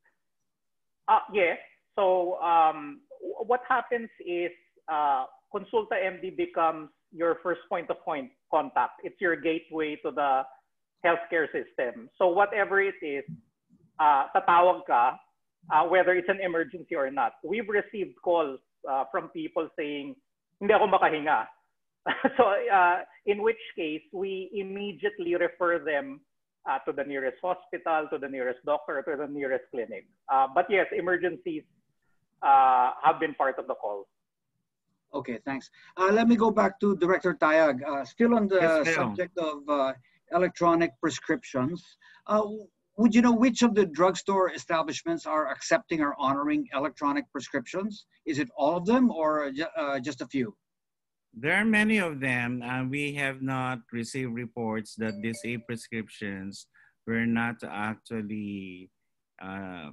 Uh, yes. So um, what happens is uh, KonsultaMD becomes your first point of point contact. It's your gateway to the healthcare system. So whatever it is uh, tatawag ka uh, whether it's an emergency or not. We've received calls uh, from people saying, hindi ako makahinga. (laughs) so uh, in which case, we immediately refer them uh, to the nearest hospital, to the nearest doctor, to the nearest clinic. Uh, but yes, emergencies uh, have been part of the call. Okay, thanks. Uh, let me go back to Director Tayag. Uh, still on the yes, subject of uh, electronic prescriptions. Uh, would you know which of the drugstore establishments are accepting or honoring electronic prescriptions? Is it all of them or uh, just a few? There are many of them, and we have not received reports that these e-prescriptions were not actually uh,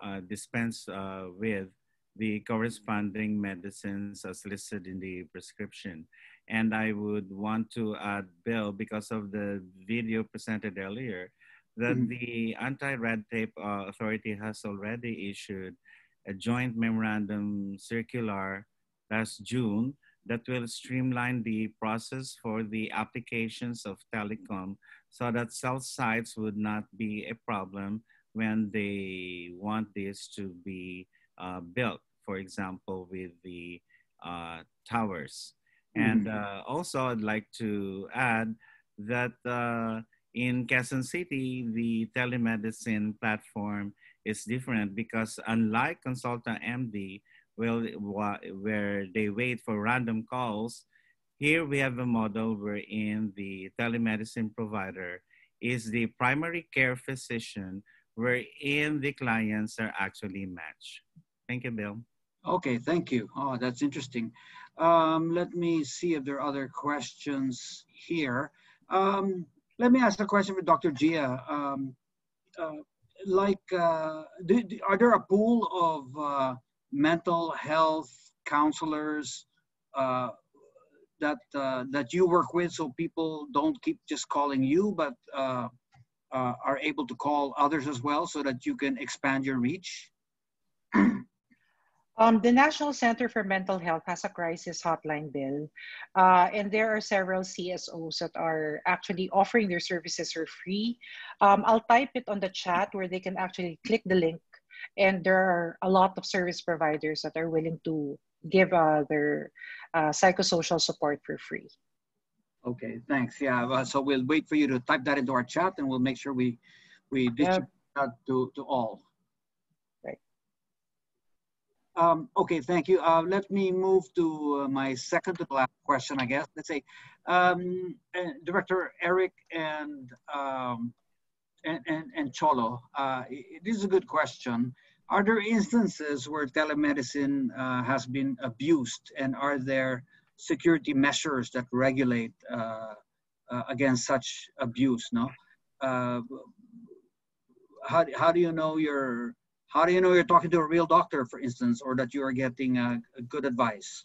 uh, dispensed uh, with the corresponding medicines as listed in the prescription. And I would want to add, Bill, because of the video presented earlier, that mm-hmm. the anti-red tape uh, authority has already issued a joint memorandum circular last June that will streamline the process for the applications of telecom so that cell sites would not be a problem when they want this to be uh, built, for example, with the uh, towers. Mm-hmm. And uh, also, I'd like to add that uh, in Quezon City, the telemedicine platform is different because unlike KonsultaMD, where they wait for random calls, here we have a model wherein the telemedicine provider is the primary care physician wherein the clients are actually matched. Thank you, Bill. Okay, thank you. Oh, that's interesting. Um, let me see if there are other questions here. Um, let me ask a question for Dr. Gia. Um, uh, like, uh, do, do, are there a pool of uh, mental health counselors uh, that uh, that you work with, so people don't keep just calling you, but uh, are able to call others as well, so that you can expand your reach? (clears throat) Um, the National Center for Mental Health has a crisis hotline bill, uh, and there are several CSOs that are actually offering their services for free. Um, I'll type it on the chat where they can actually click the link, and there are a lot of service providers that are willing to give uh, their uh, psychosocial support for free. Okay, thanks. Yeah, uh, so we'll wait for you to type that into our chat, and we'll make sure we we distribute that to, to all. Um, okay, thank you. Uh, let me move to uh, my second to last question, I guess. Let's say, um, uh, Director Eric and, um, and, and, and Cholo, uh, this is a good question. Are there instances where telemedicine uh, has been abused and are there security measures that regulate uh, against such abuse, no? how, how do you know you're how do you know you're talking to a real doctor, for instance, or that you are getting a good advice?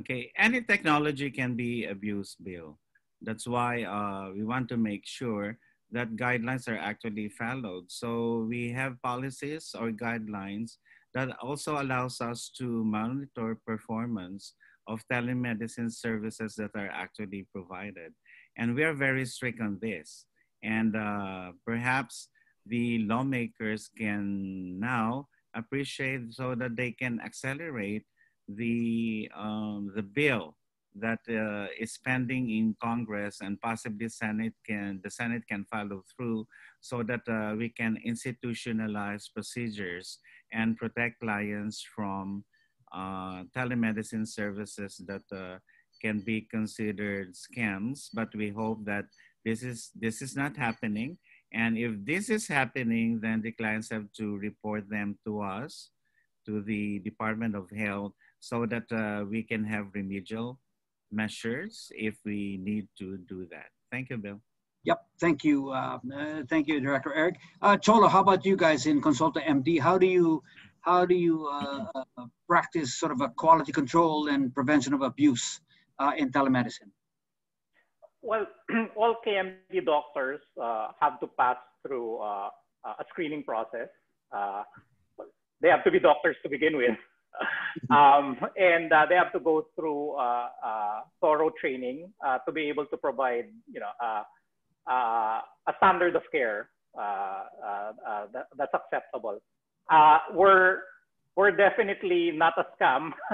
Okay, any technology can be abused, Bill. That's why uh, we want to make sure that guidelines are actually followed. So we have policies or guidelines that also allows us to monitor performance of telemedicine services that are actually provided. And we are very strict on this. And uh, perhaps the lawmakers can now appreciate so that they can accelerate the um, the bill that uh, is pending in Congress and possibly Senate can the Senate can follow through so that uh, we can institutionalize procedures and protect clients from uh, telemedicine services that uh, can be considered scams. But we hope that this is this is not happening and if this is happening, then the clients have to report them to us, to the Department of Health, so that uh, we can have remedial measures if we need to do that. Thank you, Bill. Yep, thank you. Uh, uh, thank you, Director Eric. Uh, Cholo, how about you guys in KonsultaMD? How do you how do you uh, uh, practice sort of a quality control and prevention of abuse uh, in telemedicine? Well, (clears throat) all KMD doctors uh, have to pass through uh, a screening process. Uh, they have to be doctors to begin with. (laughs) um, and uh, they have to go through uh, uh, thorough training to be able to provide, you know, a standard of care that, that's acceptable. we're we're definitely not a scam, (laughs)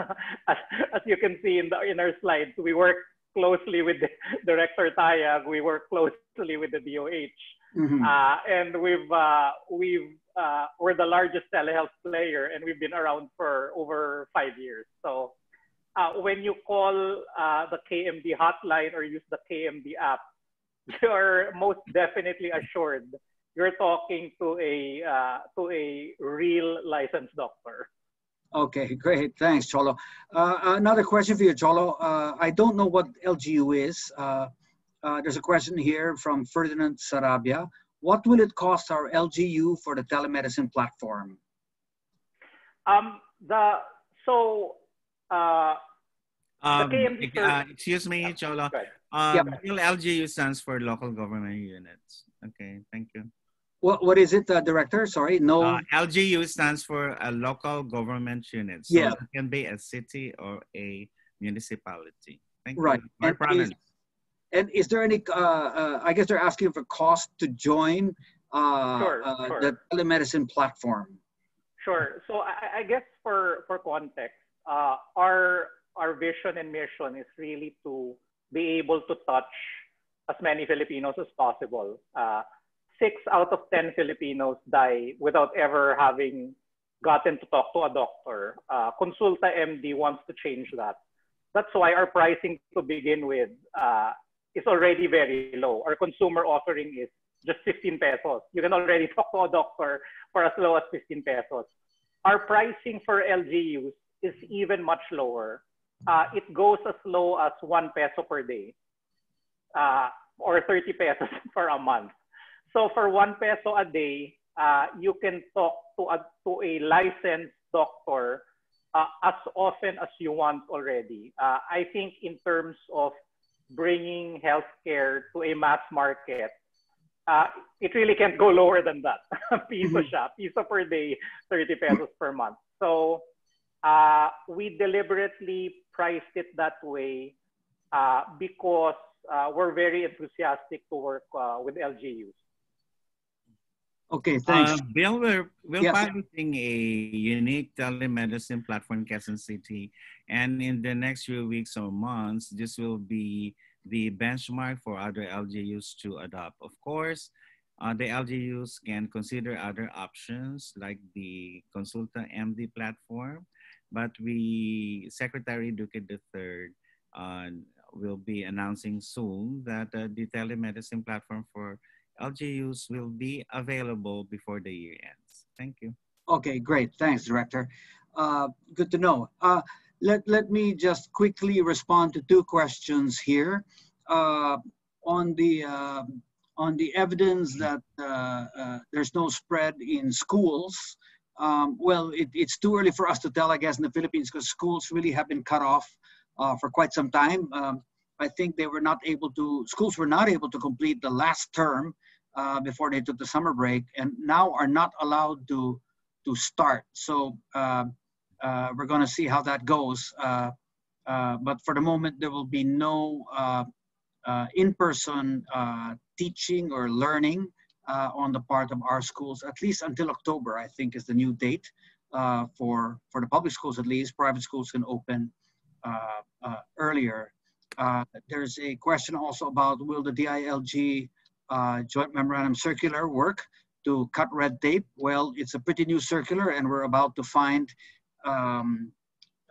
as, as you can see in the in our slides. We work closely with (laughs) Director Tayag. We work closely with the DOH. Mm-hmm. Uh, and we've, uh, we've, uh, we're the largest telehealth player and we've been around for over five years. So uh, when you call uh, the KMD hotline or use the KMD app, (laughs) you're most definitely assured you're talking to a, uh, to a real licensed doctor. Okay, great. Thanks, Cholo. Uh, another question for you, Cholo. Uh, I don't know what LGU is. Uh, there's a question here from Ferdinand Sarabia. What will it cost our LGU for the telemedicine platform? Um, the so uh, um, the uh, excuse me, Cholo. Um, yep. LGU stands for local government units. Okay, thank you. What, what is it, uh, Director? Sorry, no. Uh, LGU stands for a local government unit. So yeah. it can be a city or a municipality. Thank right. you. Right. And is, there any, uh, uh, I guess they're asking for cost to join uh, sure, uh, sure. the telemedicine platform. Sure. So I, I guess for, for context, uh, our, our vision and mission is really to be able to touch as many Filipinos as possible. Uh, six out of 10 Filipinos die without ever having gotten to talk to a doctor. Uh, KonsultaMD wants to change that. That's why our pricing to begin with uh, is already very low. Our consumer offering is just 15 pesos. You can already talk to a doctor for as low as 15 pesos. Our pricing for LGUs is even much lower. Uh, it goes as low as 1 peso per day uh, or 30 pesos (laughs) for a month. So for one peso a day, uh, you can talk to a, to a licensed doctor uh, as often as you want already. Uh, I think in terms of bringing healthcare to a mass market, uh, it really can't go lower than that. (laughs) piso mm-hmm. siya, piso per day, 30 pesos per month. So uh, we deliberately priced it that way uh, because uh, we're very enthusiastic to work uh, with LGUs. Okay, thanks. Uh, Bill, we're, we're yes. piloting a unique telemedicine platform in Quezon City. And in the next few weeks or months, this will be the benchmark for other LGUs to adopt. Of course, uh, the LGUs can consider other options like the KonsultaMD platform but we Secretary Duque III uh, will be announcing soon that uh, the telemedicine platform for LGUs will be available before the year ends. Thank you. Okay, great. Thanks, Director. Uh, good to know. Uh, let, let me just quickly respond to two questions here. Uh, on the uh, on the evidence that uh, uh, there's no spread in schools, um, well, it, it's too early for us to tell, I guess, in the Philippines because schools really have been cut off for quite some time. Um, I think they were not able to, schools were not able to complete the last term uh, before they took the summer break and now are not allowed to to start. So uh, uh, we're going to see how that goes. Uh, uh, but for the moment, there will be no uh, in-person teaching or learning on the part of our schools, at least until October, I think is the new date for, for the public schools at least. Private schools can open earlier. there's a question also about will the DILG uh, joint memorandum circular work to cut red tape? Well, it's a pretty new circular and we're about to find um,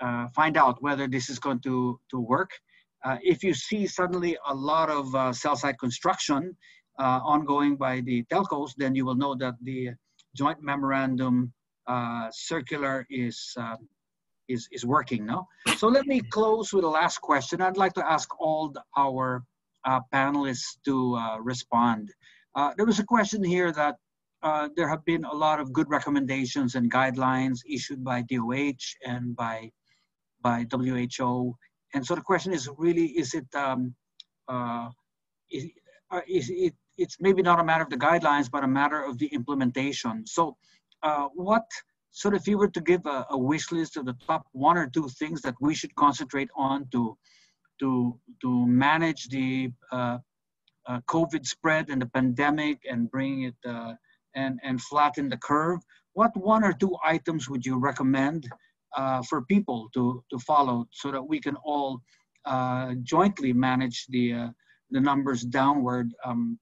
uh, find out whether this is going to, to work. Uh, if you see suddenly a lot of uh, cell site construction uh, ongoing by the telcos, then you will know that the joint memorandum uh, circular is, uh, is, is working now. So let me close with the last question. I'd like to ask all our panelists to respond. there was a question here that uh, there have been a lot of good recommendations and guidelines issued by DOH and by by WHO. And so the question is really, is it, um, uh, is, uh, is, it, it's maybe not a matter of the guidelines, but a matter of the implementation. So uh, what, sort of if you were to give a, a, wish list of the top one or two things that we should concentrate on to, to, to manage the uh, uh COVID spread and the pandemic and bring it and, and flatten the curve, what one or two items would you recommend uh, for people to, to follow so that we can all uh, jointly manage the, uh, the numbers downward? Um,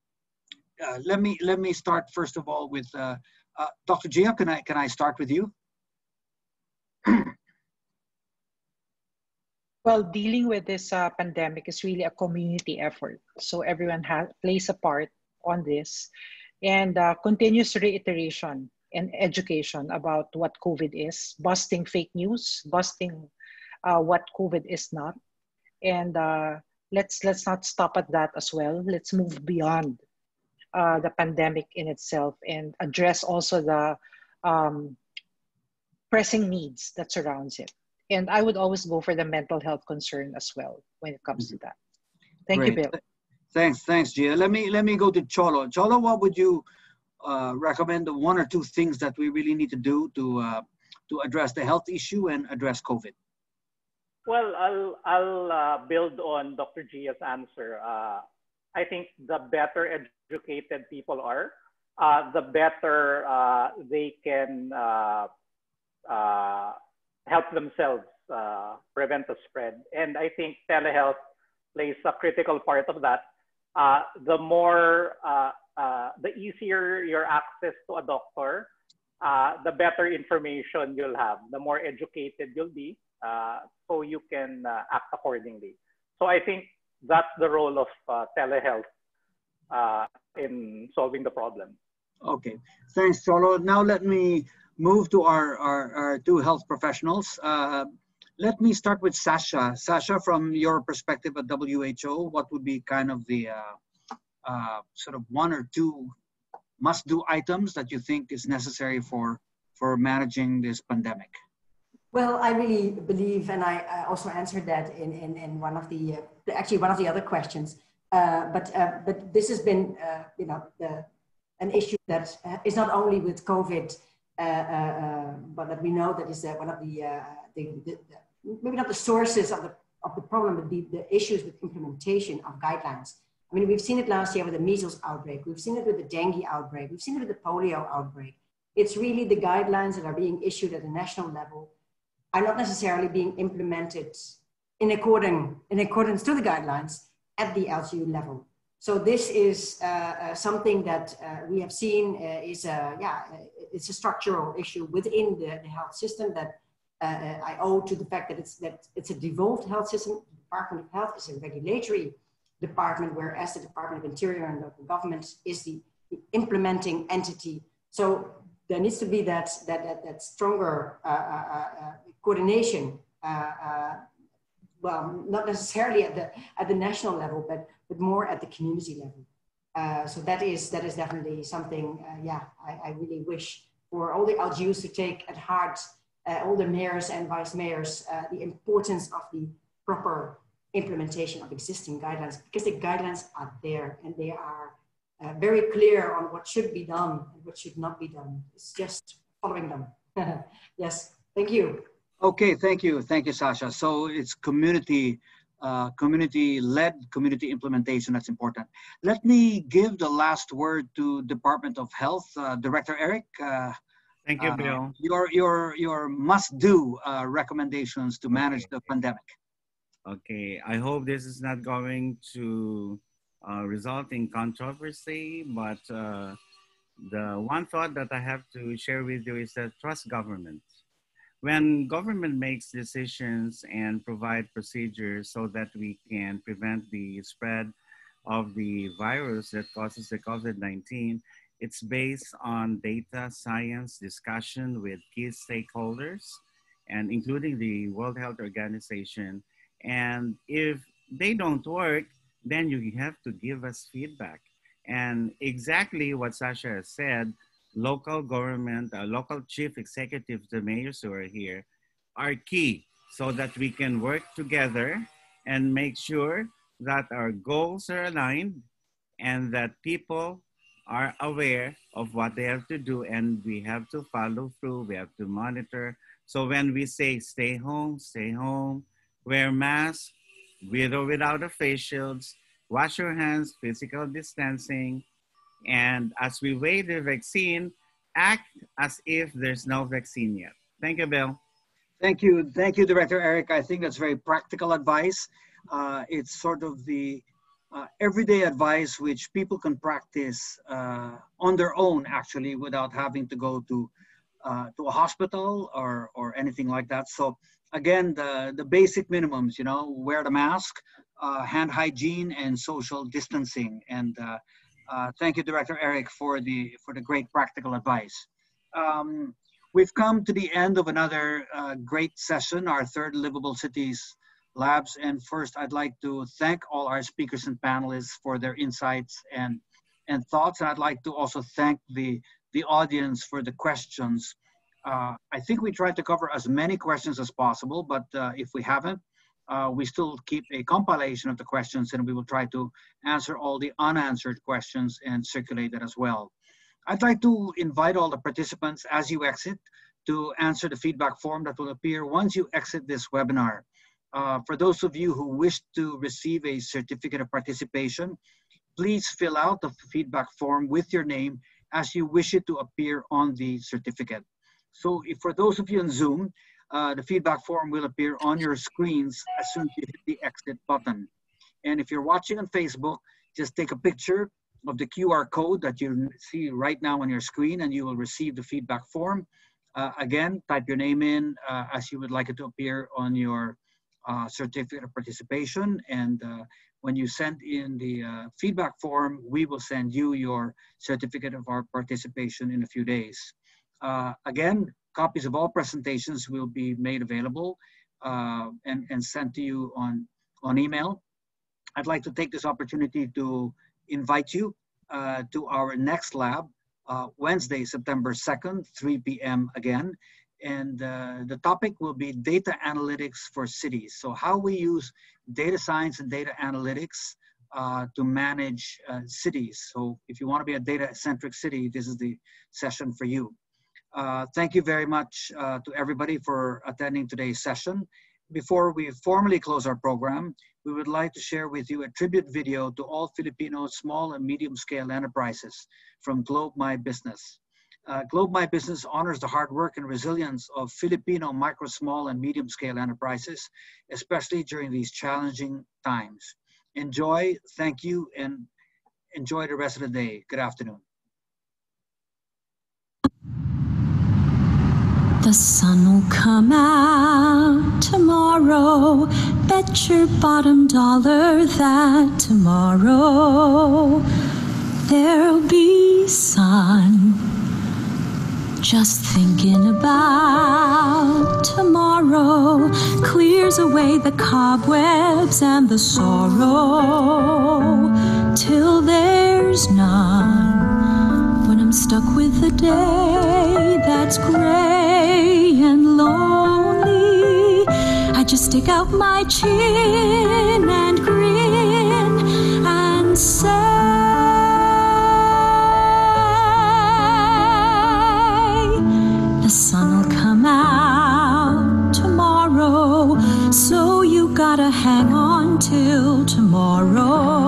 uh, let, me, let me start first of all with uh, uh, Dr. Gia, can I, can I start with you? (clears throat) well, dealing with this pandemic is really a community effort. So everyone has, plays a part on this and uh, continuous reiteration and education about what COVID is, busting fake news, busting uh, what COVID is not, and uh, let's let's not stop at that as well. Let's move beyond uh, the pandemic in itself and address also the um, pressing needs that surrounds it. And I would always go for the mental health concern as well when it comes to that. Thank Great. you, Bill. Thanks, thanks, Gia. Let me let me go to Cholo. Cholo, what would you uh, recommend the one or two things that we really need to do to uh, to address the health issue and address COVID? Well, I'll I'll uh, build on Dr. Gia's answer. Uh, I think the better educated people are, uh, the better uh, they can help themselves prevent the spread. And I think telehealth plays a critical part of that uh, the more, uh, uh, the easier your access to a doctor, uh, the better information you'll have, the more educated you'll be, uh, so you can act accordingly. So I think that's the role of telehealth in solving the problem. Okay, thanks, Cholo. Now let me move to our, our, our two health professionals. Let me start with Sasha. Sasha, from your perspective at WHO, what would be kind of the uh, uh, sort of one or two must-do items that you think is necessary for for managing this pandemic? Well, I really believe, and I, I also answered that in, in, in one of the uh, actually one of the other questions. Uh, but uh, but this has been uh, you know an issue that is not only with COVID, but that we know that is one of the, the, the maybe not the sources of the, of the problem, but the, the issues with implementation of guidelines. I mean, we've seen it last year with the measles outbreak. We've seen it with the dengue outbreak. We've seen it with the polio outbreak. It's really the guidelines that are being issued at the national level are not necessarily being implemented in, according, in accordance to the guidelines at the LGU level. So this is uh, uh, something that uh, we have seen uh, is a, yeah, it's a structural issue within the, the health system that uh, I owe to the fact that it's, that it's a devolved health system. The Department of Health is a regulatory department, whereas the Department of Interior and local government is the, the implementing entity. So there needs to be that, that, that, that stronger uh, uh, uh coordination uh, uh, well, not necessarily at the at the national level, but but more at the community level. Uh, so that is that is definitely something. Uh, yeah, I, I, really wish for all the LGUs to take at heart, uh, all the mayors and vice mayors, uh, the importance of the proper implementation of existing guidelines because the guidelines are there and they are uh, very clear on what should be done and what should not be done. It's just following them. (laughs) yes, thank you. Okay, thank you. Thank you, Sasha. So it's community, uh, community-led community implementation that's important. Let me give the last word to Department of Health, uh, Director Eric. Uh, thank you, uh, Bill. Your, your, your must-do uh, recommendations to manage okay. the pandemic. Okay, I hope this is not going to uh, result in controversy, but the one thought that I have to share with you is that trust government when government makes decisions and provide procedures so that we can prevent the spread of the virus that causes the COVID-19, it's based on data science discussion with key stakeholders and including the World Health Organization. And if they don't work, then you have to give us feedback. And exactly what Sasha has said, local government, uh, local chief executives, the mayors who are here, are key so that we can work together and make sure that our goals are aligned and that people are aware of what they have to do and we have to follow through, we have to monitor. So when we say stay home, stay home, wear masks, with or without a face shields, wash your hands, physical distancing, and as we wait the vaccine, act as if there's no vaccine yet. Thank you, Bill. Thank you. Thank you, Director Eric. I think that's very practical advice. Uh, it's sort of the uh, everyday advice which people can practice uh, on their own, actually, without having to go to uh, to a hospital or or anything like that. So again, the the basic minimums, you know, wear the mask, uh, hand hygiene, and social distancing, and uh, uh, thank you, Director Eric, for the for the great practical advice. Um, we've come to the end of another great session, our third Liveable Cities Labs. And first, I'd like to thank all our speakers and panelists for their insights and and thoughts. And I'd like to also thank the the audience for the questions. Uh, I think we tried to cover as many questions as possible, but uh, if we haven't, uh, we still keep a compilation of the questions and we will try to answer all the unanswered questions and circulate that as well. I'd like to invite all the participants as you exit to answer the feedback form that will appear once you exit this webinar. Uh, for those of you who wish to receive a certificate of participation, please fill out the feedback form with your name as you wish it to appear on the certificate. So for those of you on Zoom, uh, the feedback form will appear on your screens as soon as you hit the exit button. And if you're watching on Facebook, just take a picture of the QR code that you see right now on your screen and you will receive the feedback form. Uh, again, type your name in uh, as you would like it to appear on your uh, certificate of participation. And uh, when you send in the uh, feedback form, we will send you your certificate of our participation in a few days. again, copies of all presentations will be made available uh, and, and sent to you on, on email. I'd like to take this opportunity to invite you uh, to our next lab, uh, Wednesday, September 2nd, 3 p.m. again. And uh, the topic will be data analytics for cities. So how we use data science and data analytics uh, to manage uh, cities. So if you want to be a data-centric city, this is the session for you. Uh, thank you very much uh, to everybody for attending today's session. Before we formally close our program, we would like to share with you a tribute video to all Filipino small and medium scale enterprises from Globe My Business. Uh, Globe My Business honors the hard work and resilience of Filipino micro, small, and medium scale enterprises, especially during these challenging times. Enjoy, thank you, and enjoy the rest of the day. Good afternoon. The sun will come out tomorrow. Bet your bottom dollar that tomorrow there'll be sun. Just thinking about tomorrow clears away the cobwebs and the sorrow till there's none. When I'm stuck with a day that's gray and lonely, I just stick out my chin and grin and say. tomorrow.